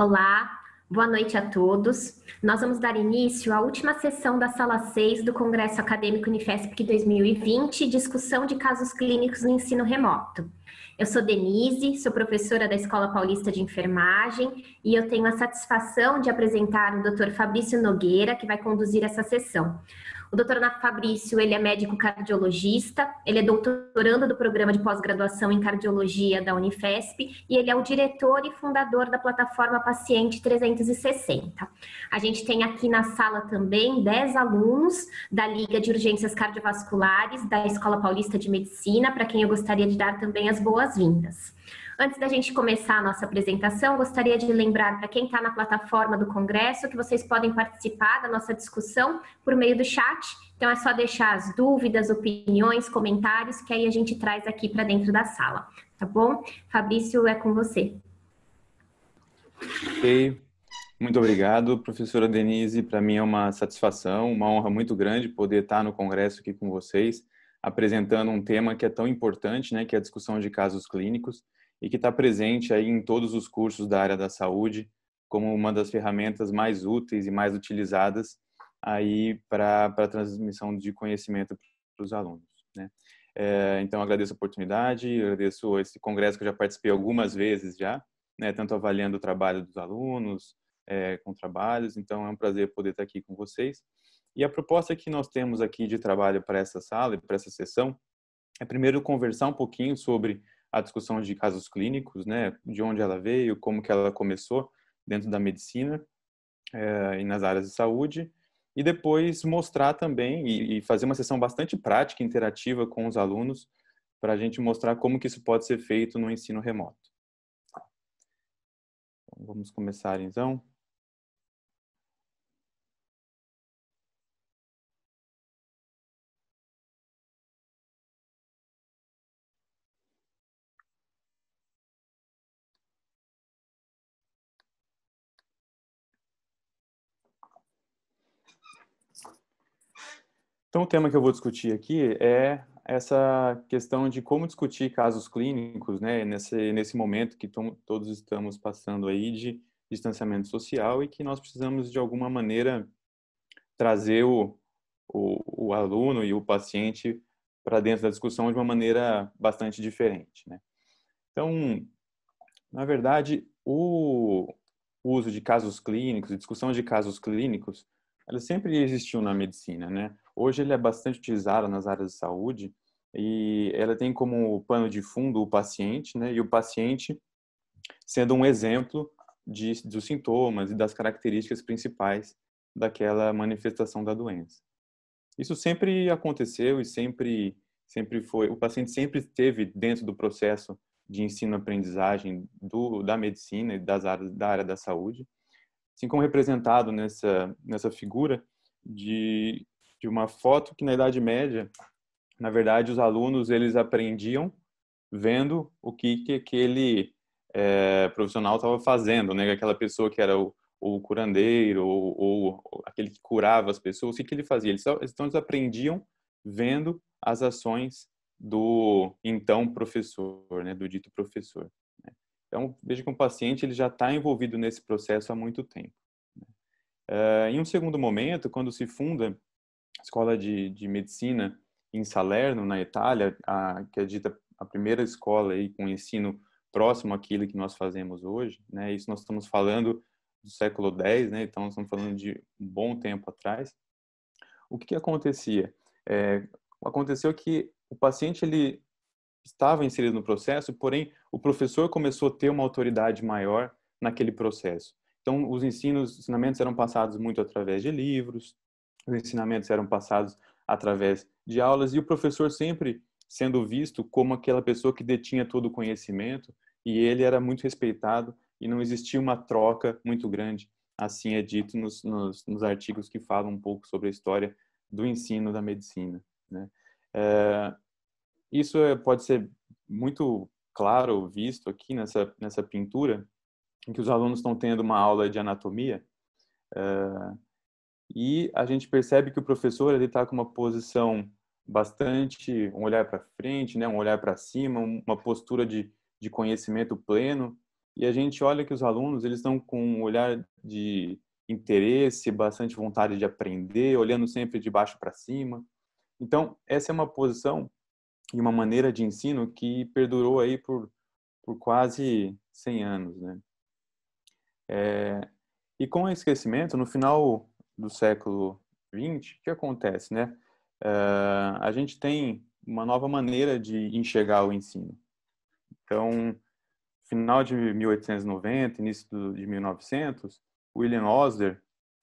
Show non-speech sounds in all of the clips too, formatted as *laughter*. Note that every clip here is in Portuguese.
Olá, boa noite a todos. Nós vamos dar início à última sessão da Sala 6 do Congresso Acadêmico Unifesp 2020, discussão de casos clínicos no ensino remoto. Eu sou Denise, sou professora da Escola Paulista de Enfermagem e eu tenho a satisfação de apresentar o Dr. Fabrício Nogueira, que vai conduzir essa sessão. O doutor Fabrício, ele é médico cardiologista, ele é doutorando do programa de pós-graduação em cardiologia da Unifesp e ele é o diretor e fundador da plataforma Paciente 360. A gente tem aqui na sala também 10 alunos da Liga de Urgências Cardiovasculares da Escola Paulista de Medicina, para quem eu gostaria de dar também as boas-vindas. Antes da gente começar a nossa apresentação, gostaria de lembrar para quem está na plataforma do Congresso que vocês podem participar da nossa discussão por meio do chat. Então é só deixar as dúvidas, opiniões, comentários, que aí a gente traz aqui para dentro da sala. Tá bom? Fabrício, é com você. Ok. Muito obrigado, professora Denise. Para mim é uma satisfação, uma honra muito grande poder estar no Congresso aqui com vocês, apresentando um tema que é tão importante, né, que é a discussão de casos clínicos e que está presente aí em todos os cursos da área da saúde como uma das ferramentas mais úteis e mais utilizadas aí para a transmissão de conhecimento para os alunos. Né? É, então, agradeço a oportunidade, agradeço esse congresso que eu já participei algumas vezes já, né, tanto avaliando o trabalho dos alunos, é, com trabalhos, então é um prazer poder estar aqui com vocês. E a proposta que nós temos aqui de trabalho para essa sala e para essa sessão é primeiro conversar um pouquinho sobre a discussão de casos clínicos, né, de onde ela veio, como que ela começou dentro da medicina é, e nas áreas de saúde, e depois mostrar também e, e fazer uma sessão bastante prática, interativa com os alunos, para a gente mostrar como que isso pode ser feito no ensino remoto. Então, vamos começar então. Então, o tema que eu vou discutir aqui é essa questão de como discutir casos clínicos, né, nesse, nesse momento que todos estamos passando aí de distanciamento social e que nós precisamos, de alguma maneira, trazer o, o, o aluno e o paciente para dentro da discussão de uma maneira bastante diferente, né. Então, na verdade, o uso de casos clínicos, discussão de casos clínicos, ela sempre existiu na medicina, né? Hoje ele é bastante utilizado nas áreas de saúde e ela tem como pano de fundo o paciente, né? E o paciente sendo um exemplo de, dos sintomas e das características principais daquela manifestação da doença. Isso sempre aconteceu e sempre sempre foi, o paciente sempre esteve dentro do processo de ensino-aprendizagem da medicina e das áreas da área da saúde, assim como representado nessa nessa figura de de uma foto que na Idade Média, na verdade, os alunos eles aprendiam vendo o que, que aquele é, profissional estava fazendo, né? Aquela pessoa que era o, o curandeiro ou, ou, aquele que curava as pessoas, o que, que ele fazia? Eles, então eles aprendiam vendo as ações do então professor, né? Do dito professor. Né? Então veja que um paciente ele já está envolvido nesse processo há muito tempo. Uh, em um segundo momento, quando se funda escola de, de medicina em Salerno, na Itália, a, que é dita a primeira escola aí com ensino próximo àquilo que nós fazemos hoje, né? Isso nós estamos falando do século X, né? Então estamos falando de um bom tempo atrás. O que, que acontecia? É, aconteceu que o paciente ele estava inserido no processo, porém o professor começou a ter uma autoridade maior naquele processo. Então os ensinos, os ensinamentos eram passados muito através de livros, os ensinamentos eram passados através de aulas e o professor sempre sendo visto como aquela pessoa que detinha todo o conhecimento e ele era muito respeitado e não existia uma troca muito grande, assim é dito nos, nos, nos artigos que falam um pouco sobre a história do ensino da medicina. Né? É, isso pode ser muito claro visto aqui nessa, nessa pintura, em que os alunos estão tendo uma aula de anatomia, é, e a gente percebe que o professor ele está com uma posição bastante um olhar para frente, né, um olhar para cima, uma postura de, de conhecimento pleno e a gente olha que os alunos eles estão com um olhar de interesse, bastante vontade de aprender, olhando sempre de baixo para cima. Então, essa é uma posição e uma maneira de ensino que perdurou aí por, por quase 100 anos, né? É, e com o esquecimento, no final do século XX, o que acontece, né? Uh, a gente tem uma nova maneira de enxergar o ensino. Então, final de 1890, início de 1900, William Osler,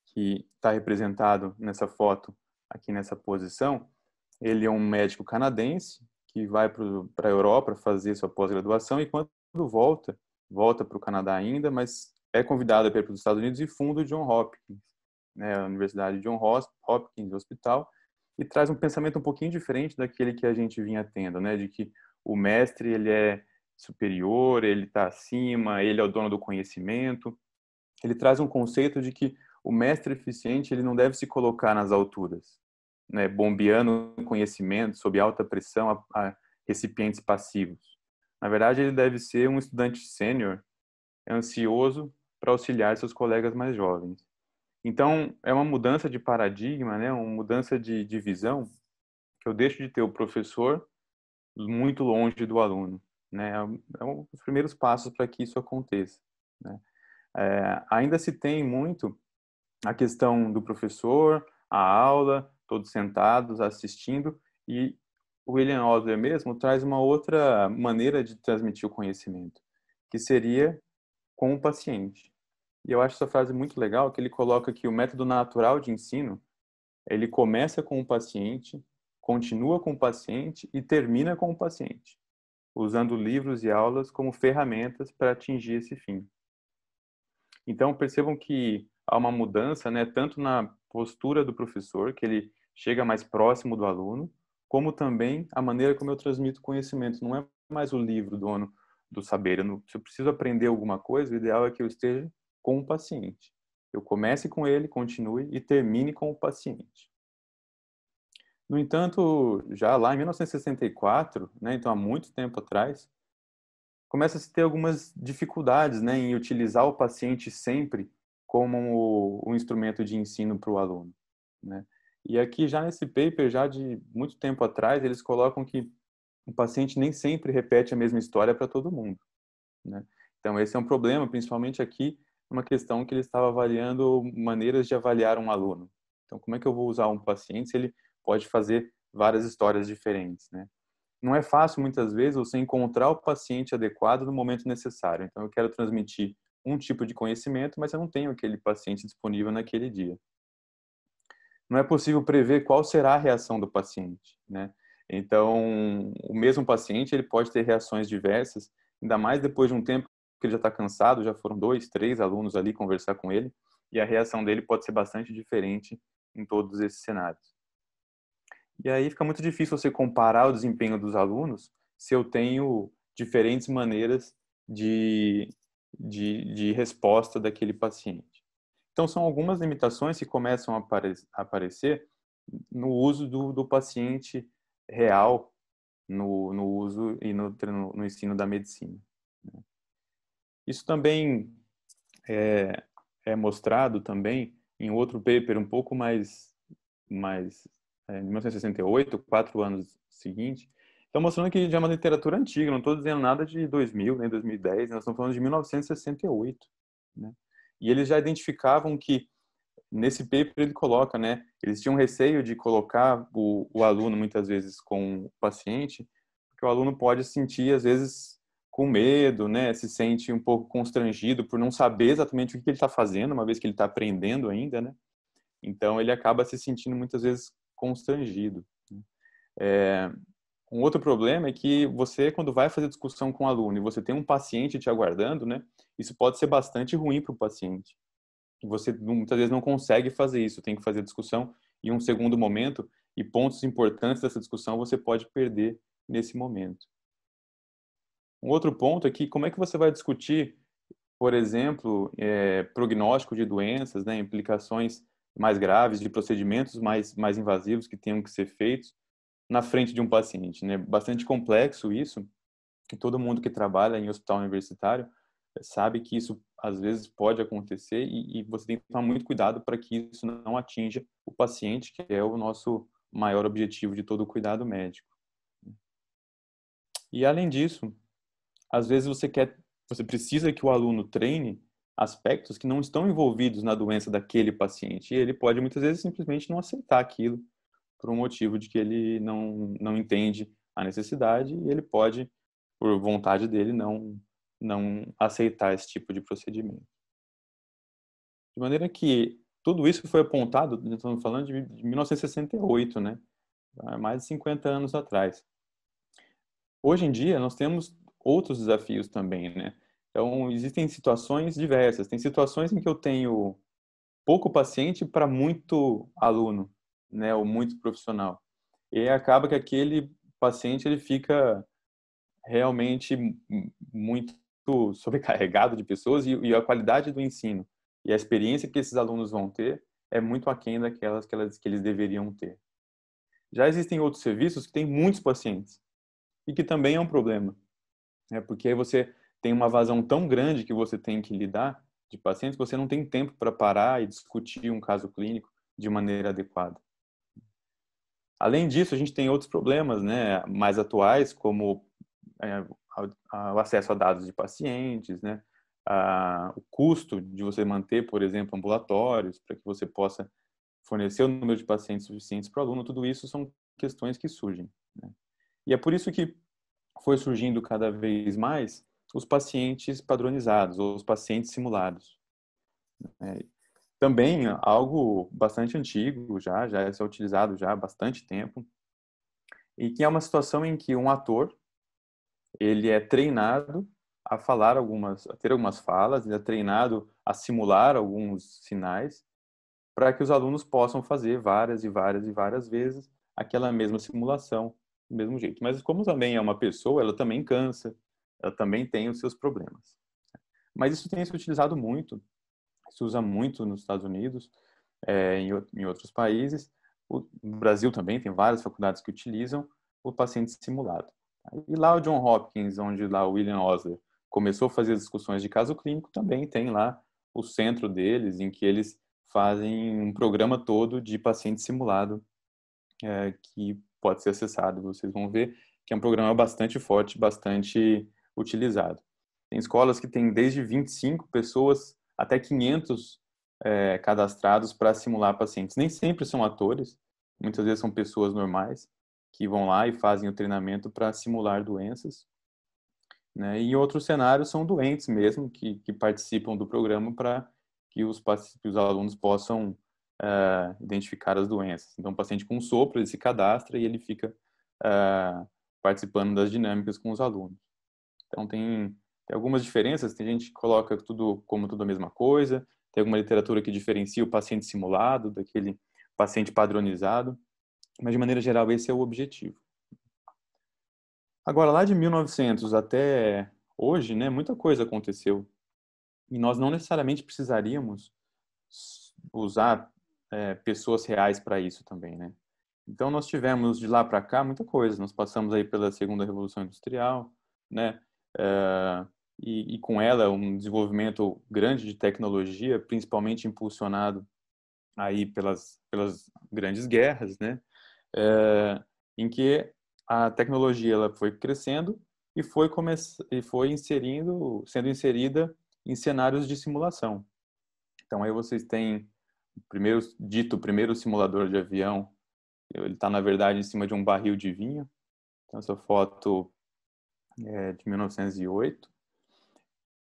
que está representado nessa foto aqui nessa posição, ele é um médico canadense que vai para a Europa fazer sua pós-graduação e quando volta, volta para o Canadá ainda, mas é convidado para ir para os Estados Unidos e funda o John Hopkins, né, a Universidade John Hopkins Hospital, e traz um pensamento um pouquinho diferente daquele que a gente vinha tendo, né, de que o mestre ele é superior, ele está acima, ele é o dono do conhecimento. Ele traz um conceito de que o mestre eficiente ele não deve se colocar nas alturas, né, bombeando conhecimento sob alta pressão a, a recipientes passivos. Na verdade, ele deve ser um estudante sênior, ansioso para auxiliar seus colegas mais jovens. Então, é uma mudança de paradigma, né, uma mudança de, de visão, que eu deixo de ter o professor muito longe do aluno. Né? É um dos primeiros passos para que isso aconteça. Né? É, ainda se tem muito a questão do professor, a aula, todos sentados assistindo, e o William Osler mesmo traz uma outra maneira de transmitir o conhecimento, que seria com o paciente. E eu acho essa frase muito legal, que ele coloca que o método natural de ensino, ele começa com o paciente, continua com o paciente e termina com o paciente usando livros e aulas como ferramentas para atingir esse fim. Então, percebam que há uma mudança, né, tanto na postura do professor, que ele chega mais próximo do aluno, como também a maneira como eu transmito conhecimento. Não é mais o livro dono do saber. Eu não, se eu preciso aprender alguma coisa, o ideal é que eu esteja com o paciente. Eu comece com ele, continue e termine com o paciente. No entanto, já lá em 1964, né, então há muito tempo atrás, começa a se ter algumas dificuldades né, em utilizar o paciente sempre como um instrumento de ensino para o aluno. Né? E aqui, já nesse paper, já de muito tempo atrás, eles colocam que o paciente nem sempre repete a mesma história para todo mundo. Né? Então, esse é um problema, principalmente aqui, uma questão que ele estava avaliando maneiras de avaliar um aluno. Então, como é que eu vou usar um paciente se ele pode fazer várias histórias diferentes, né? Não é fácil muitas vezes você encontrar o paciente adequado no momento necessário. Então eu quero transmitir um tipo de conhecimento, mas eu não tenho aquele paciente disponível naquele dia. Não é possível prever qual será a reação do paciente, né? Então, o mesmo paciente ele pode ter reações diversas, ainda mais depois de um tempo que ele já está cansado, já foram dois, três alunos ali conversar com ele, e a reação dele pode ser bastante diferente em todos esses cenários. E aí fica muito difícil você comparar o desempenho dos alunos se eu tenho diferentes maneiras de, de, de resposta daquele paciente. Então, são algumas limitações que começam a, apare a aparecer no uso do, do paciente real no, no uso e no, no, ensino da medicina. Isso também é, é mostrado também em outro paper um pouco mais, mais é, em 1968, quatro anos seguintes. Então, mostrando que já é uma literatura antiga, não estou dizendo nada de 2000, nem 2010, nós estamos falando de 1968. Né? E eles já identificavam que, nesse paper ele coloca, né, eles tinham receio de colocar o, o aluno, muitas vezes, com o paciente, porque o aluno pode sentir, às vezes, com medo, né, se sente um pouco constrangido por não saber exatamente o que ele está fazendo, uma vez que ele está aprendendo ainda, né? Então, ele acaba se sentindo, muitas vezes, constrangido. Né? É, um outro problema é que você, quando vai fazer discussão com o um aluno e você tem um paciente te aguardando, né, isso pode ser bastante ruim para o paciente. Você muitas vezes não consegue fazer isso, tem que fazer discussão em um segundo momento e pontos importantes dessa discussão você pode perder nesse momento. Um outro ponto é que como é que você vai discutir, por exemplo, é, prognóstico de doenças, né, implicações mais graves, de procedimentos mais, mais invasivos que tenham que ser feitos na frente de um paciente. Né? Bastante complexo isso, que todo mundo que trabalha em hospital universitário sabe que isso às vezes pode acontecer e, e você tem que tomar muito cuidado para que isso não atinja o paciente, que é o nosso maior objetivo de todo o cuidado médico. E além disso, às vezes você quer, você precisa que o aluno treine aspectos que não estão envolvidos na doença daquele paciente. E ele pode muitas vezes simplesmente não aceitar aquilo por um motivo de que ele não não entende a necessidade e ele pode por vontade dele não não aceitar esse tipo de procedimento. De maneira que tudo isso foi apontado, estamos falando de 1968, né? Mais de 50 anos atrás. Hoje em dia, nós temos outros desafios também, né? Então, existem situações diversas. Tem situações em que eu tenho pouco paciente para muito aluno, né? Ou muito profissional. E acaba que aquele paciente ele fica realmente muito *laughs* sobrecarregado de pessoas e, e, a qualidade do ensino e a experiência que esses alunos vão ter é muito aquém daquelas que, elas, que eles deveriam ter. Já existem outros serviços que têm muitos pacientes e que também é um problema, né? porque aí você tem uma vazão tão grande que você tem que lidar de pacientes você não tem tempo para parar e discutir um caso clínico de maneira adequada. Além disso, a gente tem outros problemas né, mais atuais, como é, o acesso a dados de pacientes, né, a, o custo de você manter, por exemplo, ambulatórios, para que você possa fornecer o número de pacientes suficientes para o aluno, tudo isso são questões que surgem. Né? E é por isso que foi surgindo cada vez mais os pacientes padronizados, ou os pacientes simulados. É, também algo bastante antigo já, já é utilizado já há bastante tempo, e que é uma situação em que um ator ele é treinado a falar algumas, a ter algumas falas, ele é treinado a simular alguns sinais para que os alunos possam fazer várias e várias e várias vezes aquela mesma simulação do mesmo jeito. Mas como também é uma pessoa, ela também cansa, ela também tem os seus problemas. Mas isso tem se utilizado muito, se usa muito nos Estados Unidos, é, em, em outros países. O Brasil também tem várias faculdades que utilizam o paciente simulado. E lá o John Hopkins, onde lá o William Osler começou a fazer discussões de caso clínico, também tem lá o centro deles, em que eles fazem um programa todo de paciente simulado é, que pode ser acessado. Vocês vão ver que é um programa bastante forte, bastante utilizado. Tem escolas que têm desde 25 pessoas até 500 é, cadastrados para simular pacientes. Nem sempre são atores, muitas vezes são pessoas normais que vão lá e fazem o treinamento para simular doenças. Né? E outros cenários são doentes mesmo, que, que participam do programa para que os, que os alunos possam uh, identificar as doenças. Então, o paciente com sopro, ele se cadastra e ele fica uh, participando das dinâmicas com os alunos. Então, tem, tem algumas diferenças, tem gente que coloca tudo como tudo a mesma coisa, tem alguma literatura que diferencia o paciente simulado daquele paciente padronizado, mas de maneira geral esse é o objetivo. Agora, lá de 1900 até hoje, né, muita coisa aconteceu. E nós não necessariamente precisaríamos usar é, pessoas reais para isso também, né? Então nós tivemos de lá para cá muita coisa. Nós passamos aí pela segunda revolução industrial, né? É, e, e, com ela um desenvolvimento grande de tecnologia, principalmente impulsionado aí pelas pelas grandes guerras, né? É, em que a tecnologia ela foi crescendo e foi e foi inserindo sendo inserida em cenários de simulação. Então aí vocês têm primeiro dito primeiro simulador de avião, ele está na verdade em cima de um barril de vinho. Então essa foto é de 1908.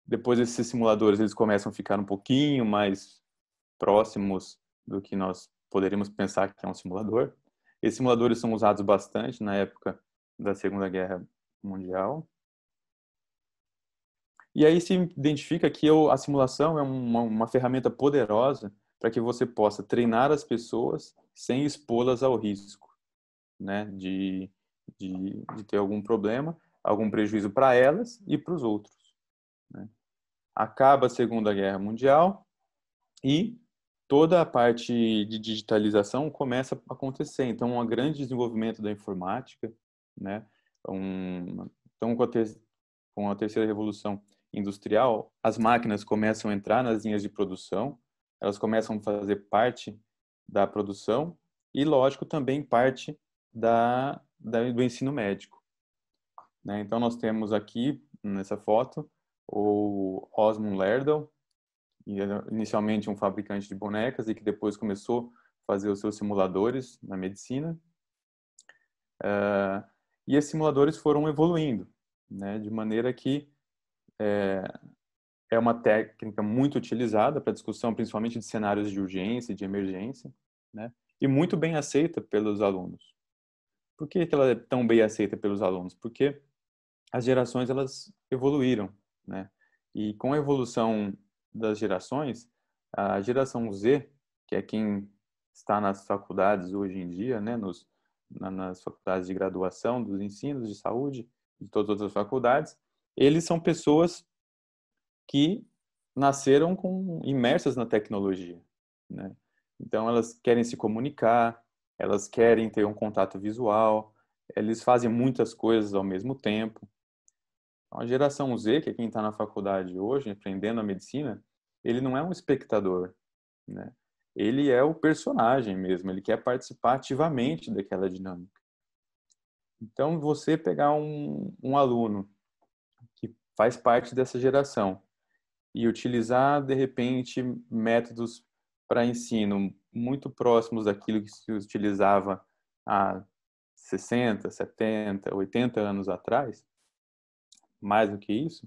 Depois esses simuladores eles começam a ficar um pouquinho mais próximos do que nós poderíamos pensar que é um simulador. Esses simuladores são usados bastante na época da Segunda Guerra Mundial. E aí se identifica que a simulação é uma, uma ferramenta poderosa para que você possa treinar as pessoas sem expô-las ao risco, né, de, de, de, ter algum problema, algum prejuízo para elas e para os outros. Né. Acaba a Segunda Guerra Mundial e toda a parte de digitalização começa a acontecer. Então, um grande desenvolvimento da informática, né, um, então com a, ter, com a terceira revolução industrial, as máquinas começam a entrar nas linhas de produção, elas começam a fazer parte da produção e, lógico, também parte da, da do ensino médico. Né? Então, nós temos aqui, nessa foto, o Osmond Lerdow, inicialmente um fabricante de bonecas e que depois começou a fazer os seus simuladores na medicina. Uh, e esses simuladores foram evoluindo, né, de maneira que é, é uma técnica muito utilizada para discussão, principalmente de cenários de urgência e de emergência, né, e muito bem aceita pelos alunos. Por que, ela é tão bem aceita pelos alunos? Porque as gerações elas evoluíram, né? E com a evolução das gerações, a geração Z, que é quem está nas faculdades hoje em dia, né, nos, nas faculdades de graduação, dos ensinos de saúde, de todas as outras faculdades, eles são pessoas que nasceram com imersas na tecnologia, né? Então elas querem se comunicar, elas querem ter um contato visual, eles fazem muitas coisas ao mesmo tempo. Então, a geração Z, que é quem está na faculdade hoje, aprendendo a medicina, ele não é um espectador, né? Ele é o personagem mesmo, ele quer participar ativamente daquela dinâmica. Então, você pegar um, um aluno que faz parte dessa geração e utilizar, de repente, métodos para ensino muito próximos daquilo que se utilizava há 60, 70, 80 anos atrás, mais do que isso,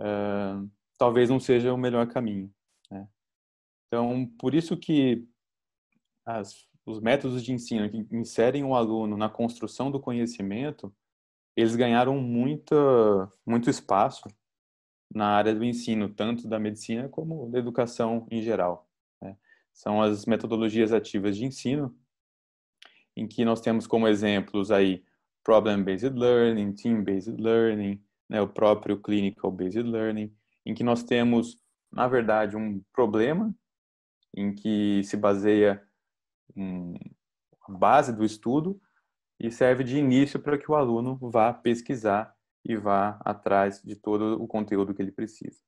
uh, talvez não seja o melhor caminho. Né? Então, por isso que as, os métodos de ensino que inserem o aluno na construção do conhecimento, eles ganharam muita, muito espaço na área do ensino, tanto da medicina como da educação em geral. Né? São as metodologias ativas de ensino, em que nós temos como exemplos aí problem-based learning, team-based learning, né, o próprio clinical-based learning, em que nós temos, na verdade, um problema em que se baseia a base do estudo e serve de início para que o aluno vá pesquisar e vá atrás de todo o conteúdo que ele precisa.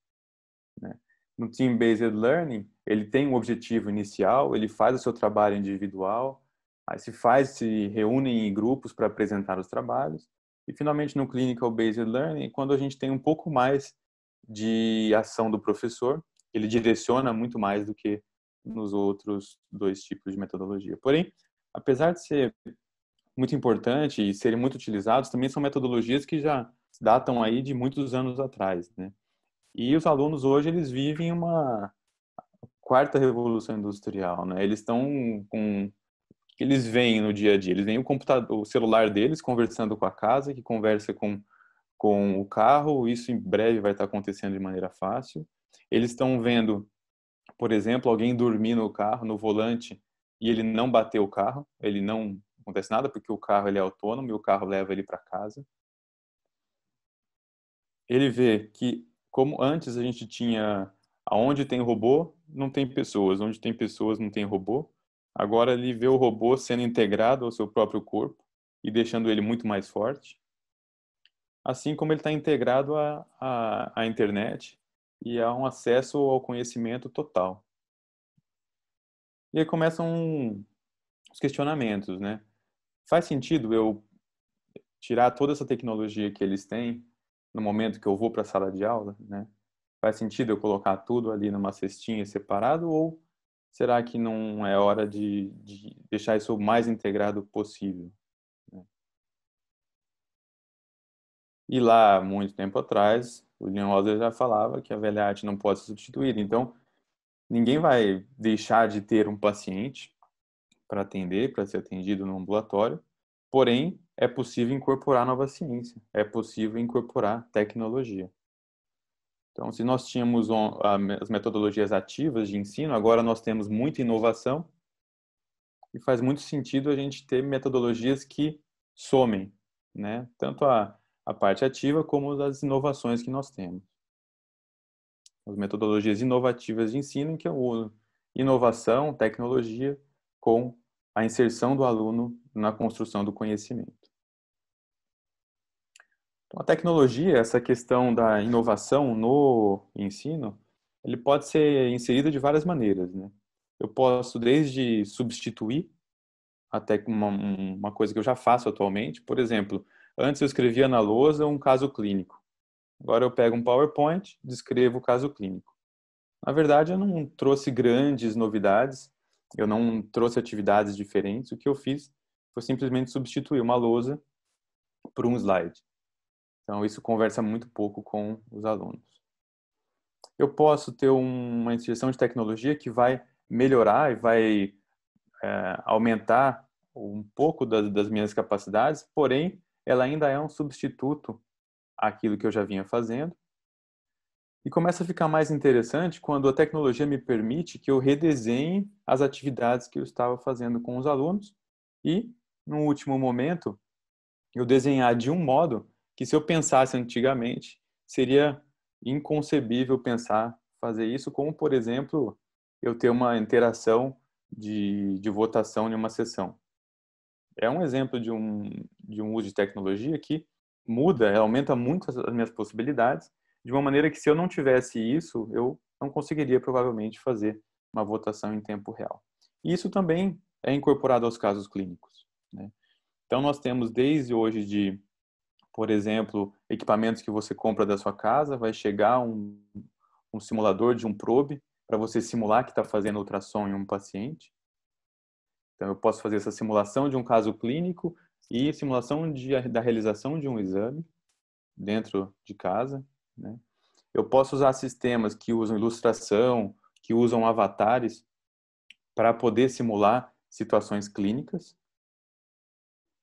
Né? No Team-Based Learning, ele tem um objetivo inicial, ele faz o seu trabalho individual, aí se faz, se reúnem em grupos para apresentar os trabalhos, e finalmente no Clinical Based Learning, quando a gente tem um pouco mais de ação do professor, ele direciona muito mais do que nos outros dois tipos de metodologia. Porém, apesar de ser muito importante e serem muito utilizados, também são metodologias que já datam aí de muitos anos atrás, né? E os alunos hoje eles vivem uma quarta revolução industrial, né? Eles estão com eles veem no dia a dia, eles veem o computador, o celular deles conversando com a casa, que conversa com com o carro, isso em breve vai estar acontecendo de maneira fácil. Eles estão vendo por exemplo, alguém dormir no carro, no volante, e ele não bater o carro, ele não acontece nada porque o carro ele é autônomo e o carro leva ele para casa. Ele vê que como antes a gente tinha aonde tem robô, não tem pessoas, onde tem pessoas não tem robô. Agora ele vê o robô sendo integrado ao seu próprio corpo e deixando ele muito mais forte. Assim como ele está integrado à, à, à internet e há um acesso ao conhecimento total. E aí começam os questionamentos, né? Faz sentido eu tirar toda essa tecnologia que eles têm no momento que eu vou para a sala de aula, né? Faz sentido eu colocar tudo ali numa cestinha separado ou será que não é hora de, de deixar isso o mais integrado possível? Né? E lá, muito tempo atrás, o William Rosler já falava que a velha arte não pode ser substituída. Então, ninguém vai deixar de ter um paciente para atender, para ser atendido no ambulatório, porém, é possível incorporar nova ciência, é possível incorporar tecnologia. Então, se nós tínhamos as metodologias ativas de ensino, agora nós temos muita inovação e faz muito sentido a gente ter metodologias que somem, né? Tanto a a parte ativa como as inovações que nós temos. As metodologias inovativas de ensino, que eu uso inovação, tecnologia, com a inserção do aluno na construção do conhecimento. Então, a tecnologia, essa questão da inovação no ensino, ele pode ser inserido de várias maneiras, né? Eu posso desde substituir até uma, uma coisa que eu já faço atualmente, por exemplo, antes eu escrevia na lousa um caso clínico. Agora eu pego um PowerPoint, descrevo o caso clínico. Na verdade, eu não trouxe grandes novidades, eu não trouxe atividades diferentes. O que eu fiz foi simplesmente substituir uma lousa por um slide. Então, isso conversa muito pouco com os alunos. Eu posso ter uma inserção de tecnologia que vai melhorar e vai é, aumentar um pouco das, das minhas capacidades, porém, ela ainda é um substituto àquilo que eu já vinha fazendo. E começa a ficar mais interessante quando a tecnologia me permite que eu redesenhe as atividades que eu estava fazendo com os alunos e, no último momento, eu desenhar de um modo que se eu pensasse antigamente, seria inconcebível pensar fazer isso, como, por exemplo, eu ter uma interação de, de votação em uma sessão. É um exemplo de um, de um uso de tecnologia que muda, aumenta muito as minhas possibilidades, de uma maneira que se eu não tivesse isso, eu não conseguiria provavelmente fazer uma votação em tempo real. Isso também é incorporado aos casos clínicos. Né? Então, nós temos desde hoje de por exemplo, equipamentos que você compra da sua casa, vai chegar um, um simulador de um probe para você simular que está fazendo ultrassom em um paciente. Então, eu posso fazer essa simulação de um caso clínico e simulação de, da realização de um exame dentro de casa. Né? Eu posso usar sistemas que usam ilustração, que usam avatares para poder simular situações clínicas.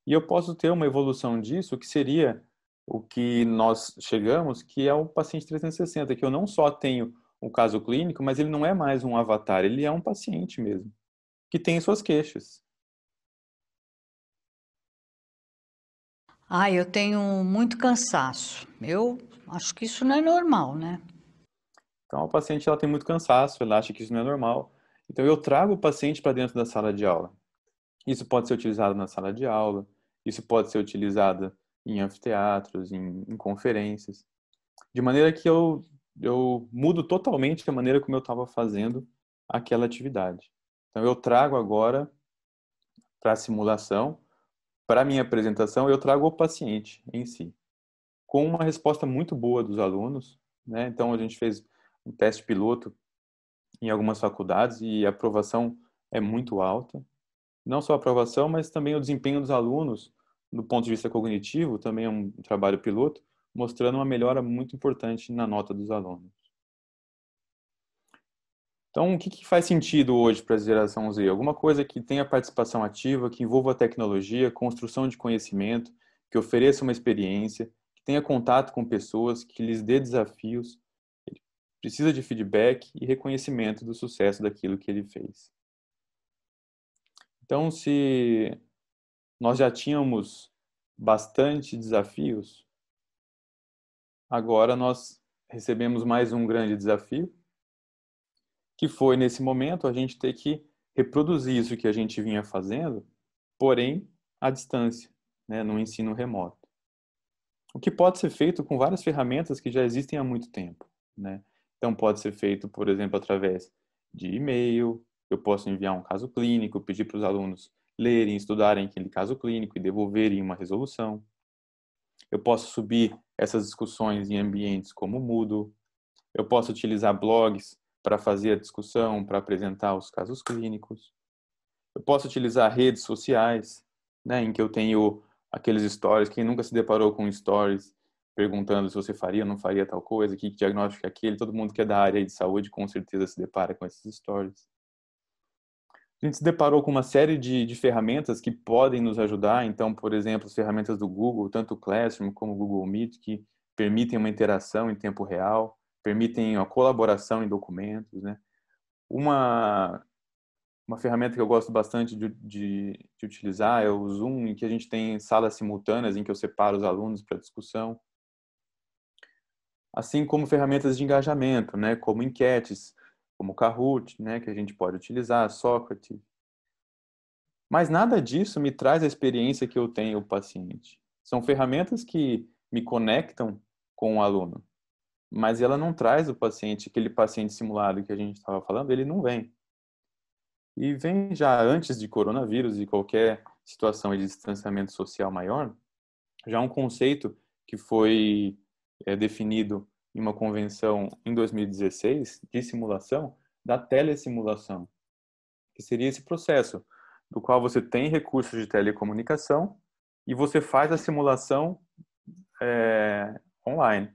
E eu posso ter uma evolução disso que seria o que nós chegamos, que é o paciente 360, que eu não só tenho um caso clínico, mas ele não é mais um avatar, ele é um paciente mesmo, que tem suas queixas. Ah, eu tenho muito cansaço. Eu acho que isso não é normal, né? Então, a paciente ela tem muito cansaço, ela acha que isso não é normal. Então, eu trago o paciente para dentro da sala de aula. Isso pode ser utilizado na sala de aula, isso pode ser utilizado em anfiteatros, em, em conferências, de maneira que eu, eu mudo totalmente a maneira como eu estava fazendo aquela atividade. Então, eu trago agora para a simulação, para a minha apresentação, eu trago o paciente em si, com uma resposta muito boa dos alunos. Né? Então, a gente fez um teste piloto em algumas faculdades e a aprovação é muito alta. Não só a aprovação, mas também o desempenho dos alunos do ponto de vista cognitivo, também é um trabalho piloto, mostrando uma melhora muito importante na nota dos alunos. Então, o que, que faz sentido hoje para a geração Z? Alguma coisa que tenha participação ativa, que envolva tecnologia, construção de conhecimento, que ofereça uma experiência, que tenha contato com pessoas, que lhes dê desafios, ele precisa de feedback e reconhecimento do sucesso daquilo que ele fez. Então, se nós já tínhamos bastante desafios, agora nós recebemos mais um grande desafio, que foi nesse momento a gente ter que reproduzir isso que a gente vinha fazendo, porém à distância, né, no ensino remoto. O que pode ser feito com várias ferramentas que já existem há muito tempo, né? Então pode ser feito, por exemplo, através de e-mail, eu posso enviar um caso clínico, pedir para os alunos lerem, estudarem aquele caso clínico e devolverem uma resolução. Eu posso subir essas discussões em ambientes como Moodle. Eu posso utilizar blogs para fazer a discussão, para apresentar os casos clínicos. Eu posso utilizar redes sociais, né, em que eu tenho aqueles stories. Quem nunca se deparou com stories perguntando se você faria ou não faria tal coisa, que diagnóstico é aquele, todo mundo que é da área de saúde com certeza se depara com esses stories a gente se deparou com uma série de, de ferramentas que podem nos ajudar. Então, por exemplo, as ferramentas do Google, tanto o Classroom como o Google Meet, que permitem uma interação em tempo real, permitem a colaboração em documentos. Né? Uma, uma ferramenta que eu gosto bastante de, de, de utilizar é o Zoom, em que a gente tem salas simultâneas em que eu separo os alunos para discussão. Assim como ferramentas de engajamento, né, como enquetes, como Kahoot, né, que a gente pode utilizar, Socrates. Mas nada disso me traz a experiência que eu tenho o paciente. São ferramentas que me conectam com o aluno, mas ela não traz o paciente, aquele paciente simulado que a gente estava falando, ele não vem. E vem já antes de coronavírus e qualquer situação de distanciamento social maior, já um conceito que foi é, definido em uma convenção em 2016 de simulação da telesimulação, que seria esse processo do qual você tem recursos de telecomunicação e você faz a simulação é, online,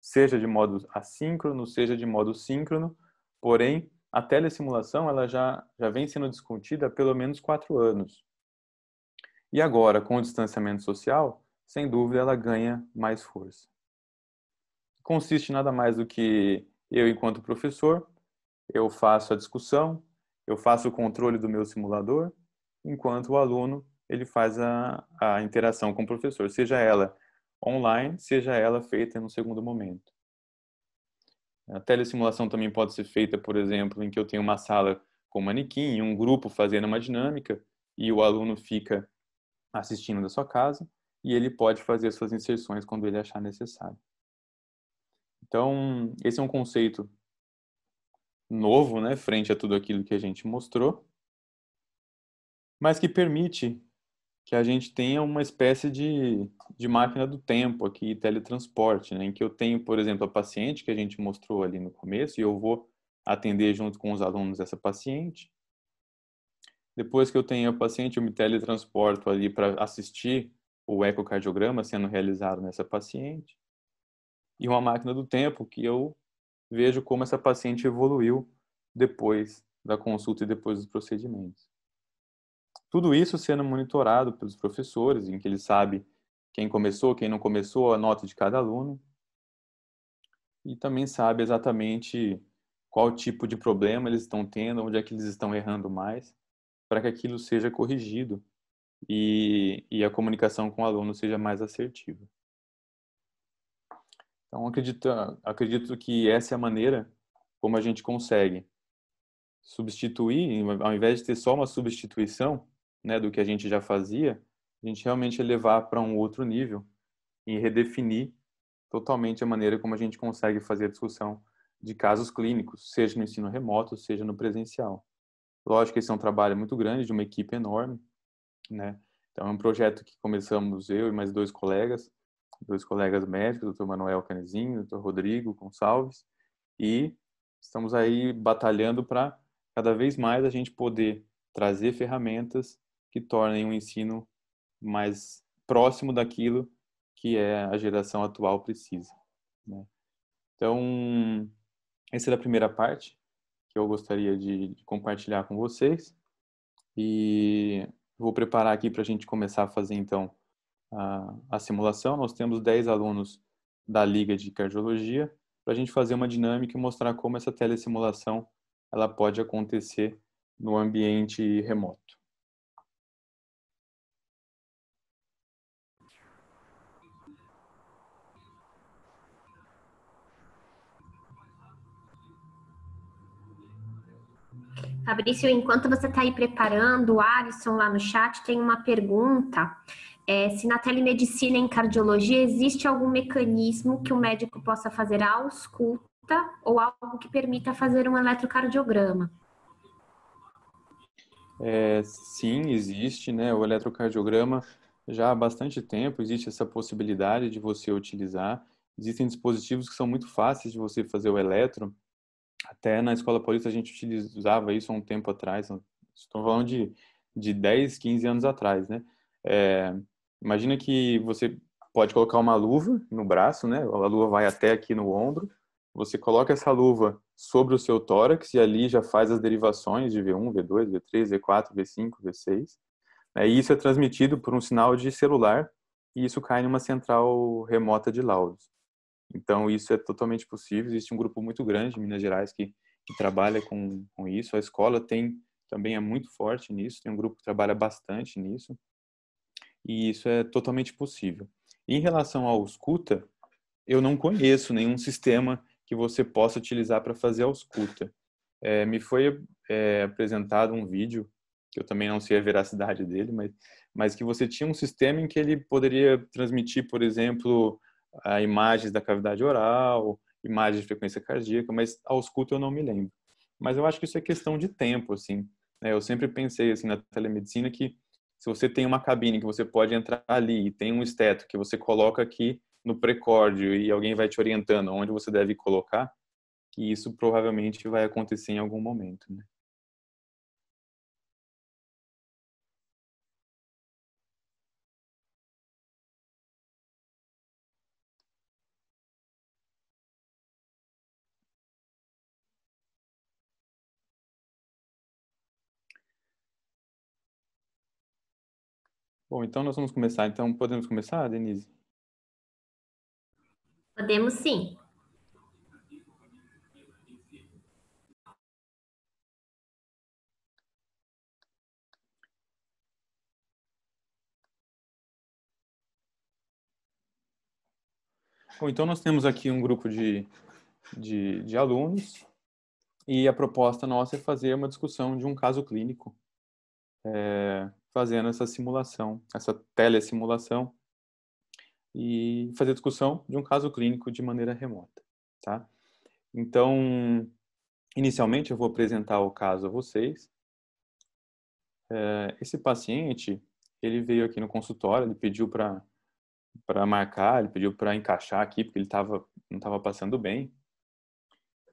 seja de modo assíncrono, seja de modo síncrono, porém a telesimulação ela já, já vem sendo discutida há pelo menos quatro anos. E agora, com o distanciamento social, sem dúvida ela ganha mais força. Consiste nada mais do que eu, enquanto professor, eu faço a discussão, eu faço o controle do meu simulador, enquanto o aluno ele faz a, a interação com o professor, seja ela online, seja ela feita no segundo momento. A telesimulação também pode ser feita, por exemplo, em que eu tenho uma sala com manequim, um grupo fazendo uma dinâmica e o aluno fica assistindo da sua casa e ele pode fazer suas inserções quando ele achar necessário. Então, esse é um conceito novo, né, frente a tudo aquilo que a gente mostrou, mas que permite que a gente tenha uma espécie de, de máquina do tempo aqui, teletransporte, né, em que eu tenho, por exemplo, a paciente que a gente mostrou ali no começo e eu vou atender junto com os alunos essa paciente. Depois que eu tenho a paciente, eu me teletransporto ali para assistir o ecocardiograma sendo realizado nessa paciente. E uma máquina do tempo que eu vejo como essa paciente evoluiu depois da consulta e depois dos procedimentos. Tudo isso sendo monitorado pelos professores, em que ele sabe quem começou, quem não começou, a nota de cada aluno. E também sabe exatamente qual tipo de problema eles estão tendo, onde é que eles estão errando mais, para que aquilo seja corrigido e, e a comunicação com o aluno seja mais assertiva. Então, acredito, acredito que essa é a maneira como a gente consegue substituir, ao invés de ter só uma substituição né, do que a gente já fazia, a gente realmente levar para um outro nível e redefinir totalmente a maneira como a gente consegue fazer a discussão de casos clínicos, seja no ensino remoto, seja no presencial. Lógico que esse é um trabalho muito grande, de uma equipe enorme, né? Então, é um projeto que começamos eu e mais dois colegas, dois colegas médicos, Dr. Manuel Canezinho, Dr. Rodrigo Gonçalves, e estamos aí batalhando para cada vez mais a gente poder trazer ferramentas que tornem o ensino mais próximo daquilo que é a geração atual precisa. Né? Então, essa é a primeira parte que eu gostaria de compartilhar com vocês. E vou preparar aqui para a gente começar a fazer, então, a, a simulação. Nós temos 10 alunos da Liga de Cardiologia para a gente fazer uma dinâmica e mostrar como essa telesimulação ela pode acontecer no ambiente remoto. Fabrício, enquanto você está aí preparando, o Alisson lá no chat tem uma pergunta. É, se na telemedicina em cardiologia existe algum mecanismo que o médico possa fazer ausculta ou algo que permita fazer um eletrocardiograma? É, sim, existe, né? O eletrocardiograma já há bastante tempo existe essa possibilidade de você utilizar. Existem dispositivos que são muito fáceis de você fazer o eletro, até na Escola Paulista a gente utilizava isso há um tempo atrás, estou falando de, de 10, 15 anos atrás, né? É, imagina que você pode colocar uma luva no braço, né? A luva vai até aqui no ombro, você coloca essa luva sobre o seu tórax e ali já faz as derivações de V1, V2, V3, V4, V5, V6. E isso é transmitido por um sinal de celular e isso cai numa central remota de laudos. Então, isso é totalmente possível. Existe um grupo muito grande em Minas Gerais que, que trabalha com, com isso. A escola tem também é muito forte nisso. Tem um grupo que trabalha bastante nisso. E isso é totalmente possível. Em relação ao escuta, eu não conheço nenhum sistema que você possa utilizar para fazer a escuta. É, me foi é, apresentado um vídeo, que eu também não sei a veracidade dele, mas, mas que você tinha um sistema em que ele poderia transmitir, por exemplo, imagens da cavidade oral, imagens de frequência cardíaca, mas ao escuto eu não me lembro. Mas eu acho que isso é questão de tempo, assim. Né? Eu sempre pensei assim na telemedicina que se você tem uma cabine que você pode entrar ali e tem um esteto que você coloca aqui no precórdio e alguém vai te orientando onde você deve colocar, que isso provavelmente vai acontecer em algum momento, né? Bom, então nós vamos começar. Então, podemos começar, Denise? Podemos sim. Bom, então nós temos aqui um grupo de, de, de alunos e a proposta nossa é fazer uma discussão de um caso clínico é, fazendo essa simulação, essa telesimulação e fazer discussão de um caso clínico de maneira remota, tá? Então, inicialmente eu vou apresentar o caso a vocês. É, esse paciente, ele veio aqui no consultório, ele pediu para para marcar, ele pediu para encaixar aqui porque ele tava não estava passando bem.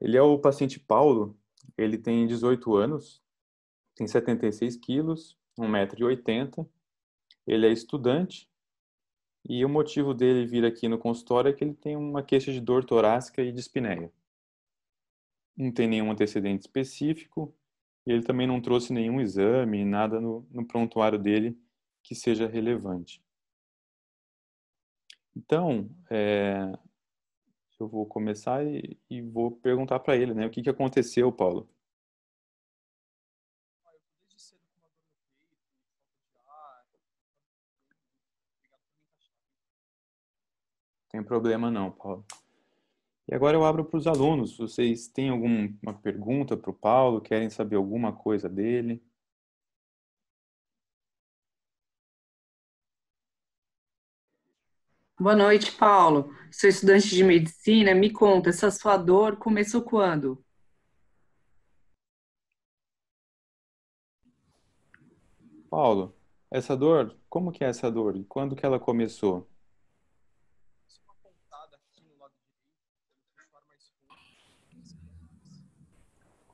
Ele é o paciente Paulo, ele tem 18 anos, tem 76 quilos, 1,80m. Ele é estudante e o motivo dele vir aqui no consultório é que ele tem uma queixa de dor torácica e dispneia. Não tem nenhum antecedente específico e ele também não trouxe nenhum exame, nada no, no prontuário dele que seja relevante. Então, é, eu vou começar e, e vou perguntar para ele, né, o que, que aconteceu, Paulo? Tem problema não, Paulo. E agora eu abro para os alunos. Vocês têm alguma pergunta para o Paulo? Querem saber alguma coisa dele? Boa noite, Paulo. Sou estudante de medicina. Me conta, essa sua dor começou quando? Paulo, essa dor, como que é essa dor? E quando que ela começou?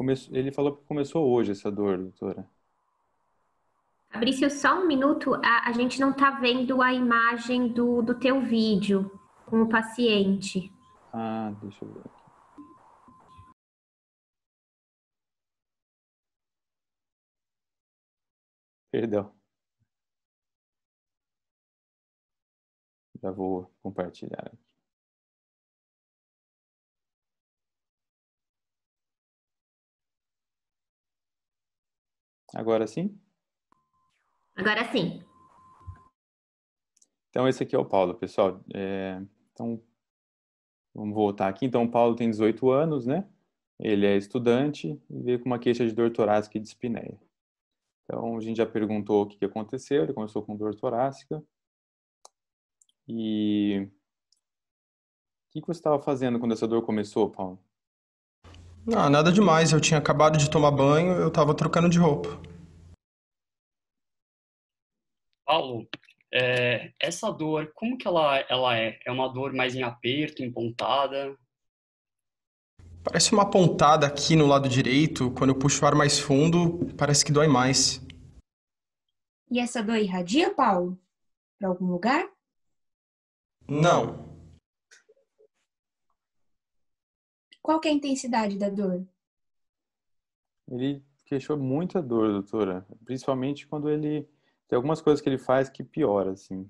Começou, ele falou que começou hoje essa dor, doutora. Fabrício, só um minuto. A, a gente não está vendo a imagem do, do teu vídeo com o paciente. Ah, deixa eu ver aqui. Perdão. Já vou compartilhar aqui. Agora sim? Agora sim. Então, esse aqui é o Paulo, pessoal. É, então, vamos voltar aqui. Então, o Paulo tem 18 anos, né? Ele é estudante e veio com uma queixa de dor torácica e de espinéia. Então, a gente já perguntou o que aconteceu. Ele começou com dor torácica. E o que você estava fazendo quando essa dor começou, Paulo? Ah, nada demais. Eu tinha acabado de tomar banho, eu estava trocando de roupa. Paulo, é, essa dor, como que ela, ela é? É uma dor mais em aperto, em pontada? Parece uma pontada aqui no lado direito. Quando eu puxo o ar mais fundo, parece que dói mais. E essa dor irradia, Paulo? Para algum lugar? Não. Qual que é a intensidade da dor? Ele queixou muita dor, doutora. Principalmente quando ele. Tem algumas coisas que ele faz que piora, assim.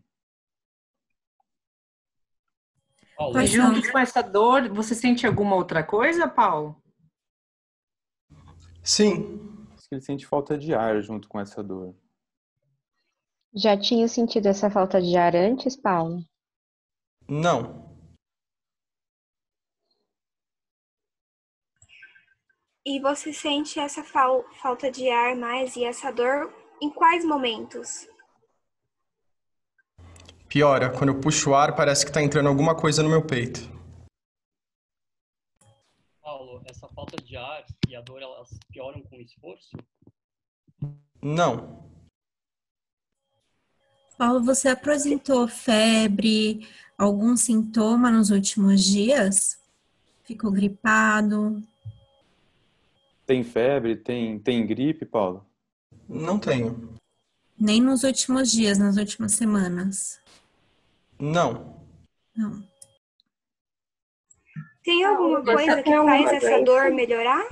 Paulo, e junto com essa dor, você sente alguma outra coisa, Paulo? Sim. Ele sente falta de ar junto com essa dor. Já tinha sentido essa falta de ar antes, Paulo? Não. E você sente essa fal falta de ar mais e essa dor em quais momentos? Piora. Quando eu puxo o ar, parece que tá entrando alguma coisa no meu peito. Paulo, essa falta de ar e a dor, elas pioram com o esforço? Não. Paulo, você apresentou febre, algum sintoma nos últimos dias? Ficou gripado? Tem febre? Tem, tem gripe, Paulo? Não tenho. Nem nos últimos dias, nas últimas semanas? Não. Não. Tem alguma coisa que tem alguma faz essa dor melhorar?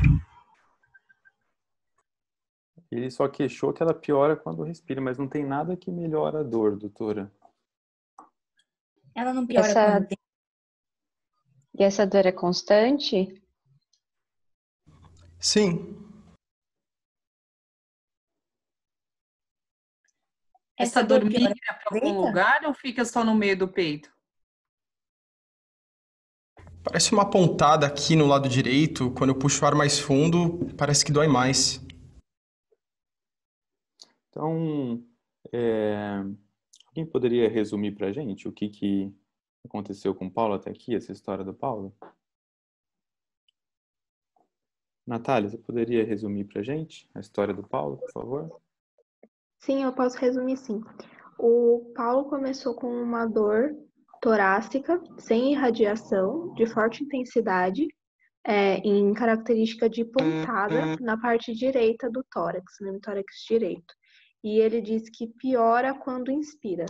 Ele só queixou que ela piora quando respira, mas não tem nada que melhora a dor, doutora. Ela não piora Essa- quando tem. E essa dor é constante? Sim. Essa, Essa dor migra para algum lugar ou fica só no meio do peito? Parece uma pontada aqui no lado direito. Quando eu puxo o ar mais fundo, parece que dói mais. Então, é, alguém poderia resumir para a gente o que, que aconteceu com o Paulo até aqui, essa história do Paulo? Natália, você poderia resumir para a gente a história do Paulo, por favor? Sim, eu posso resumir sim. O Paulo começou com uma dor torácica, sem irradiação, de forte intensidade, é, em característica de pontada na parte direita do tórax, no tórax direito. E ele diz que piora quando inspira.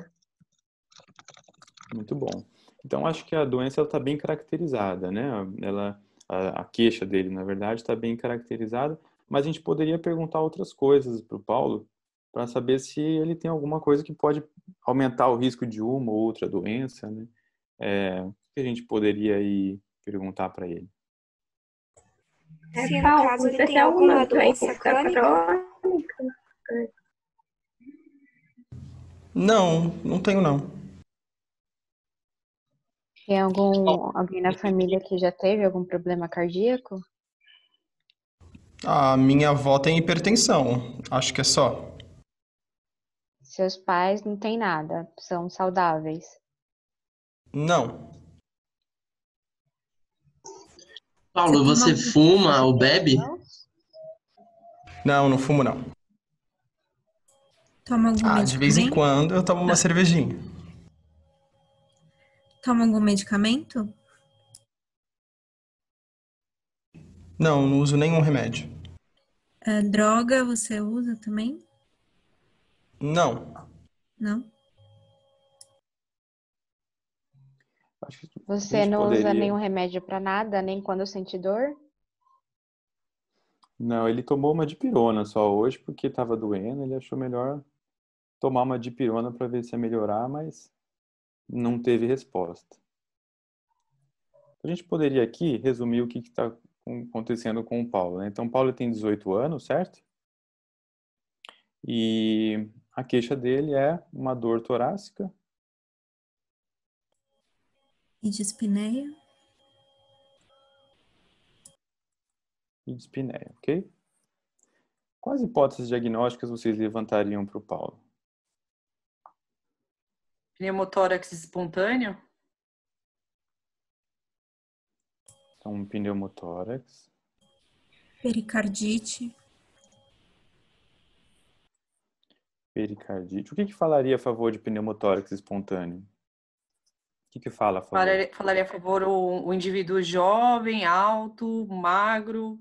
Muito bom. Então, acho que a doença está bem caracterizada, né? Ela, a, a queixa dele, na verdade, está bem caracterizada, mas a gente poderia perguntar outras coisas para o Paulo para saber se ele tem alguma coisa que pode aumentar o risco de uma ou outra doença, né? É, o que a gente poderia aí perguntar para ele? Se no caso ele tem alguma doença crônica? Não, não tenho não. Tem algum alguém na família que já teve algum problema cardíaco? A minha avó tem hipertensão. Acho que é só. Seus pais não têm nada, são saudáveis. Não. Paulo, você fuma ou bebe? Não, não fumo não. Toma algum Ah, de vez em quando eu tomo uma cervejinha. Toma algum medicamento? Não, não uso nenhum remédio. É, droga você usa também? Não. Não? Acho que a Você gente não usa poderia- nenhum remédio pra nada, nem quando sente dor? Não, ele tomou uma dipirona só hoje porque estava doendo, ele achou melhor tomar uma dipirona para ver se ia melhorar, mas não teve resposta. A gente poderia aqui resumir o que está acontecendo com o Paulo, né? Então, o Paulo tem 18 anos, certo? E a queixa dele é uma dor torácica, E dispneia? e dispneia, ok? Quais hipóteses diagnósticas vocês levantariam para o Paulo? Pneumotórax espontâneo? Então, um pneumotórax, Pericardite? pericardite. O que que falaria a favor de pneumotórax espontâneo? O que que fala a favor? Falaria, falaria a favor o, o indivíduo jovem, alto, magro,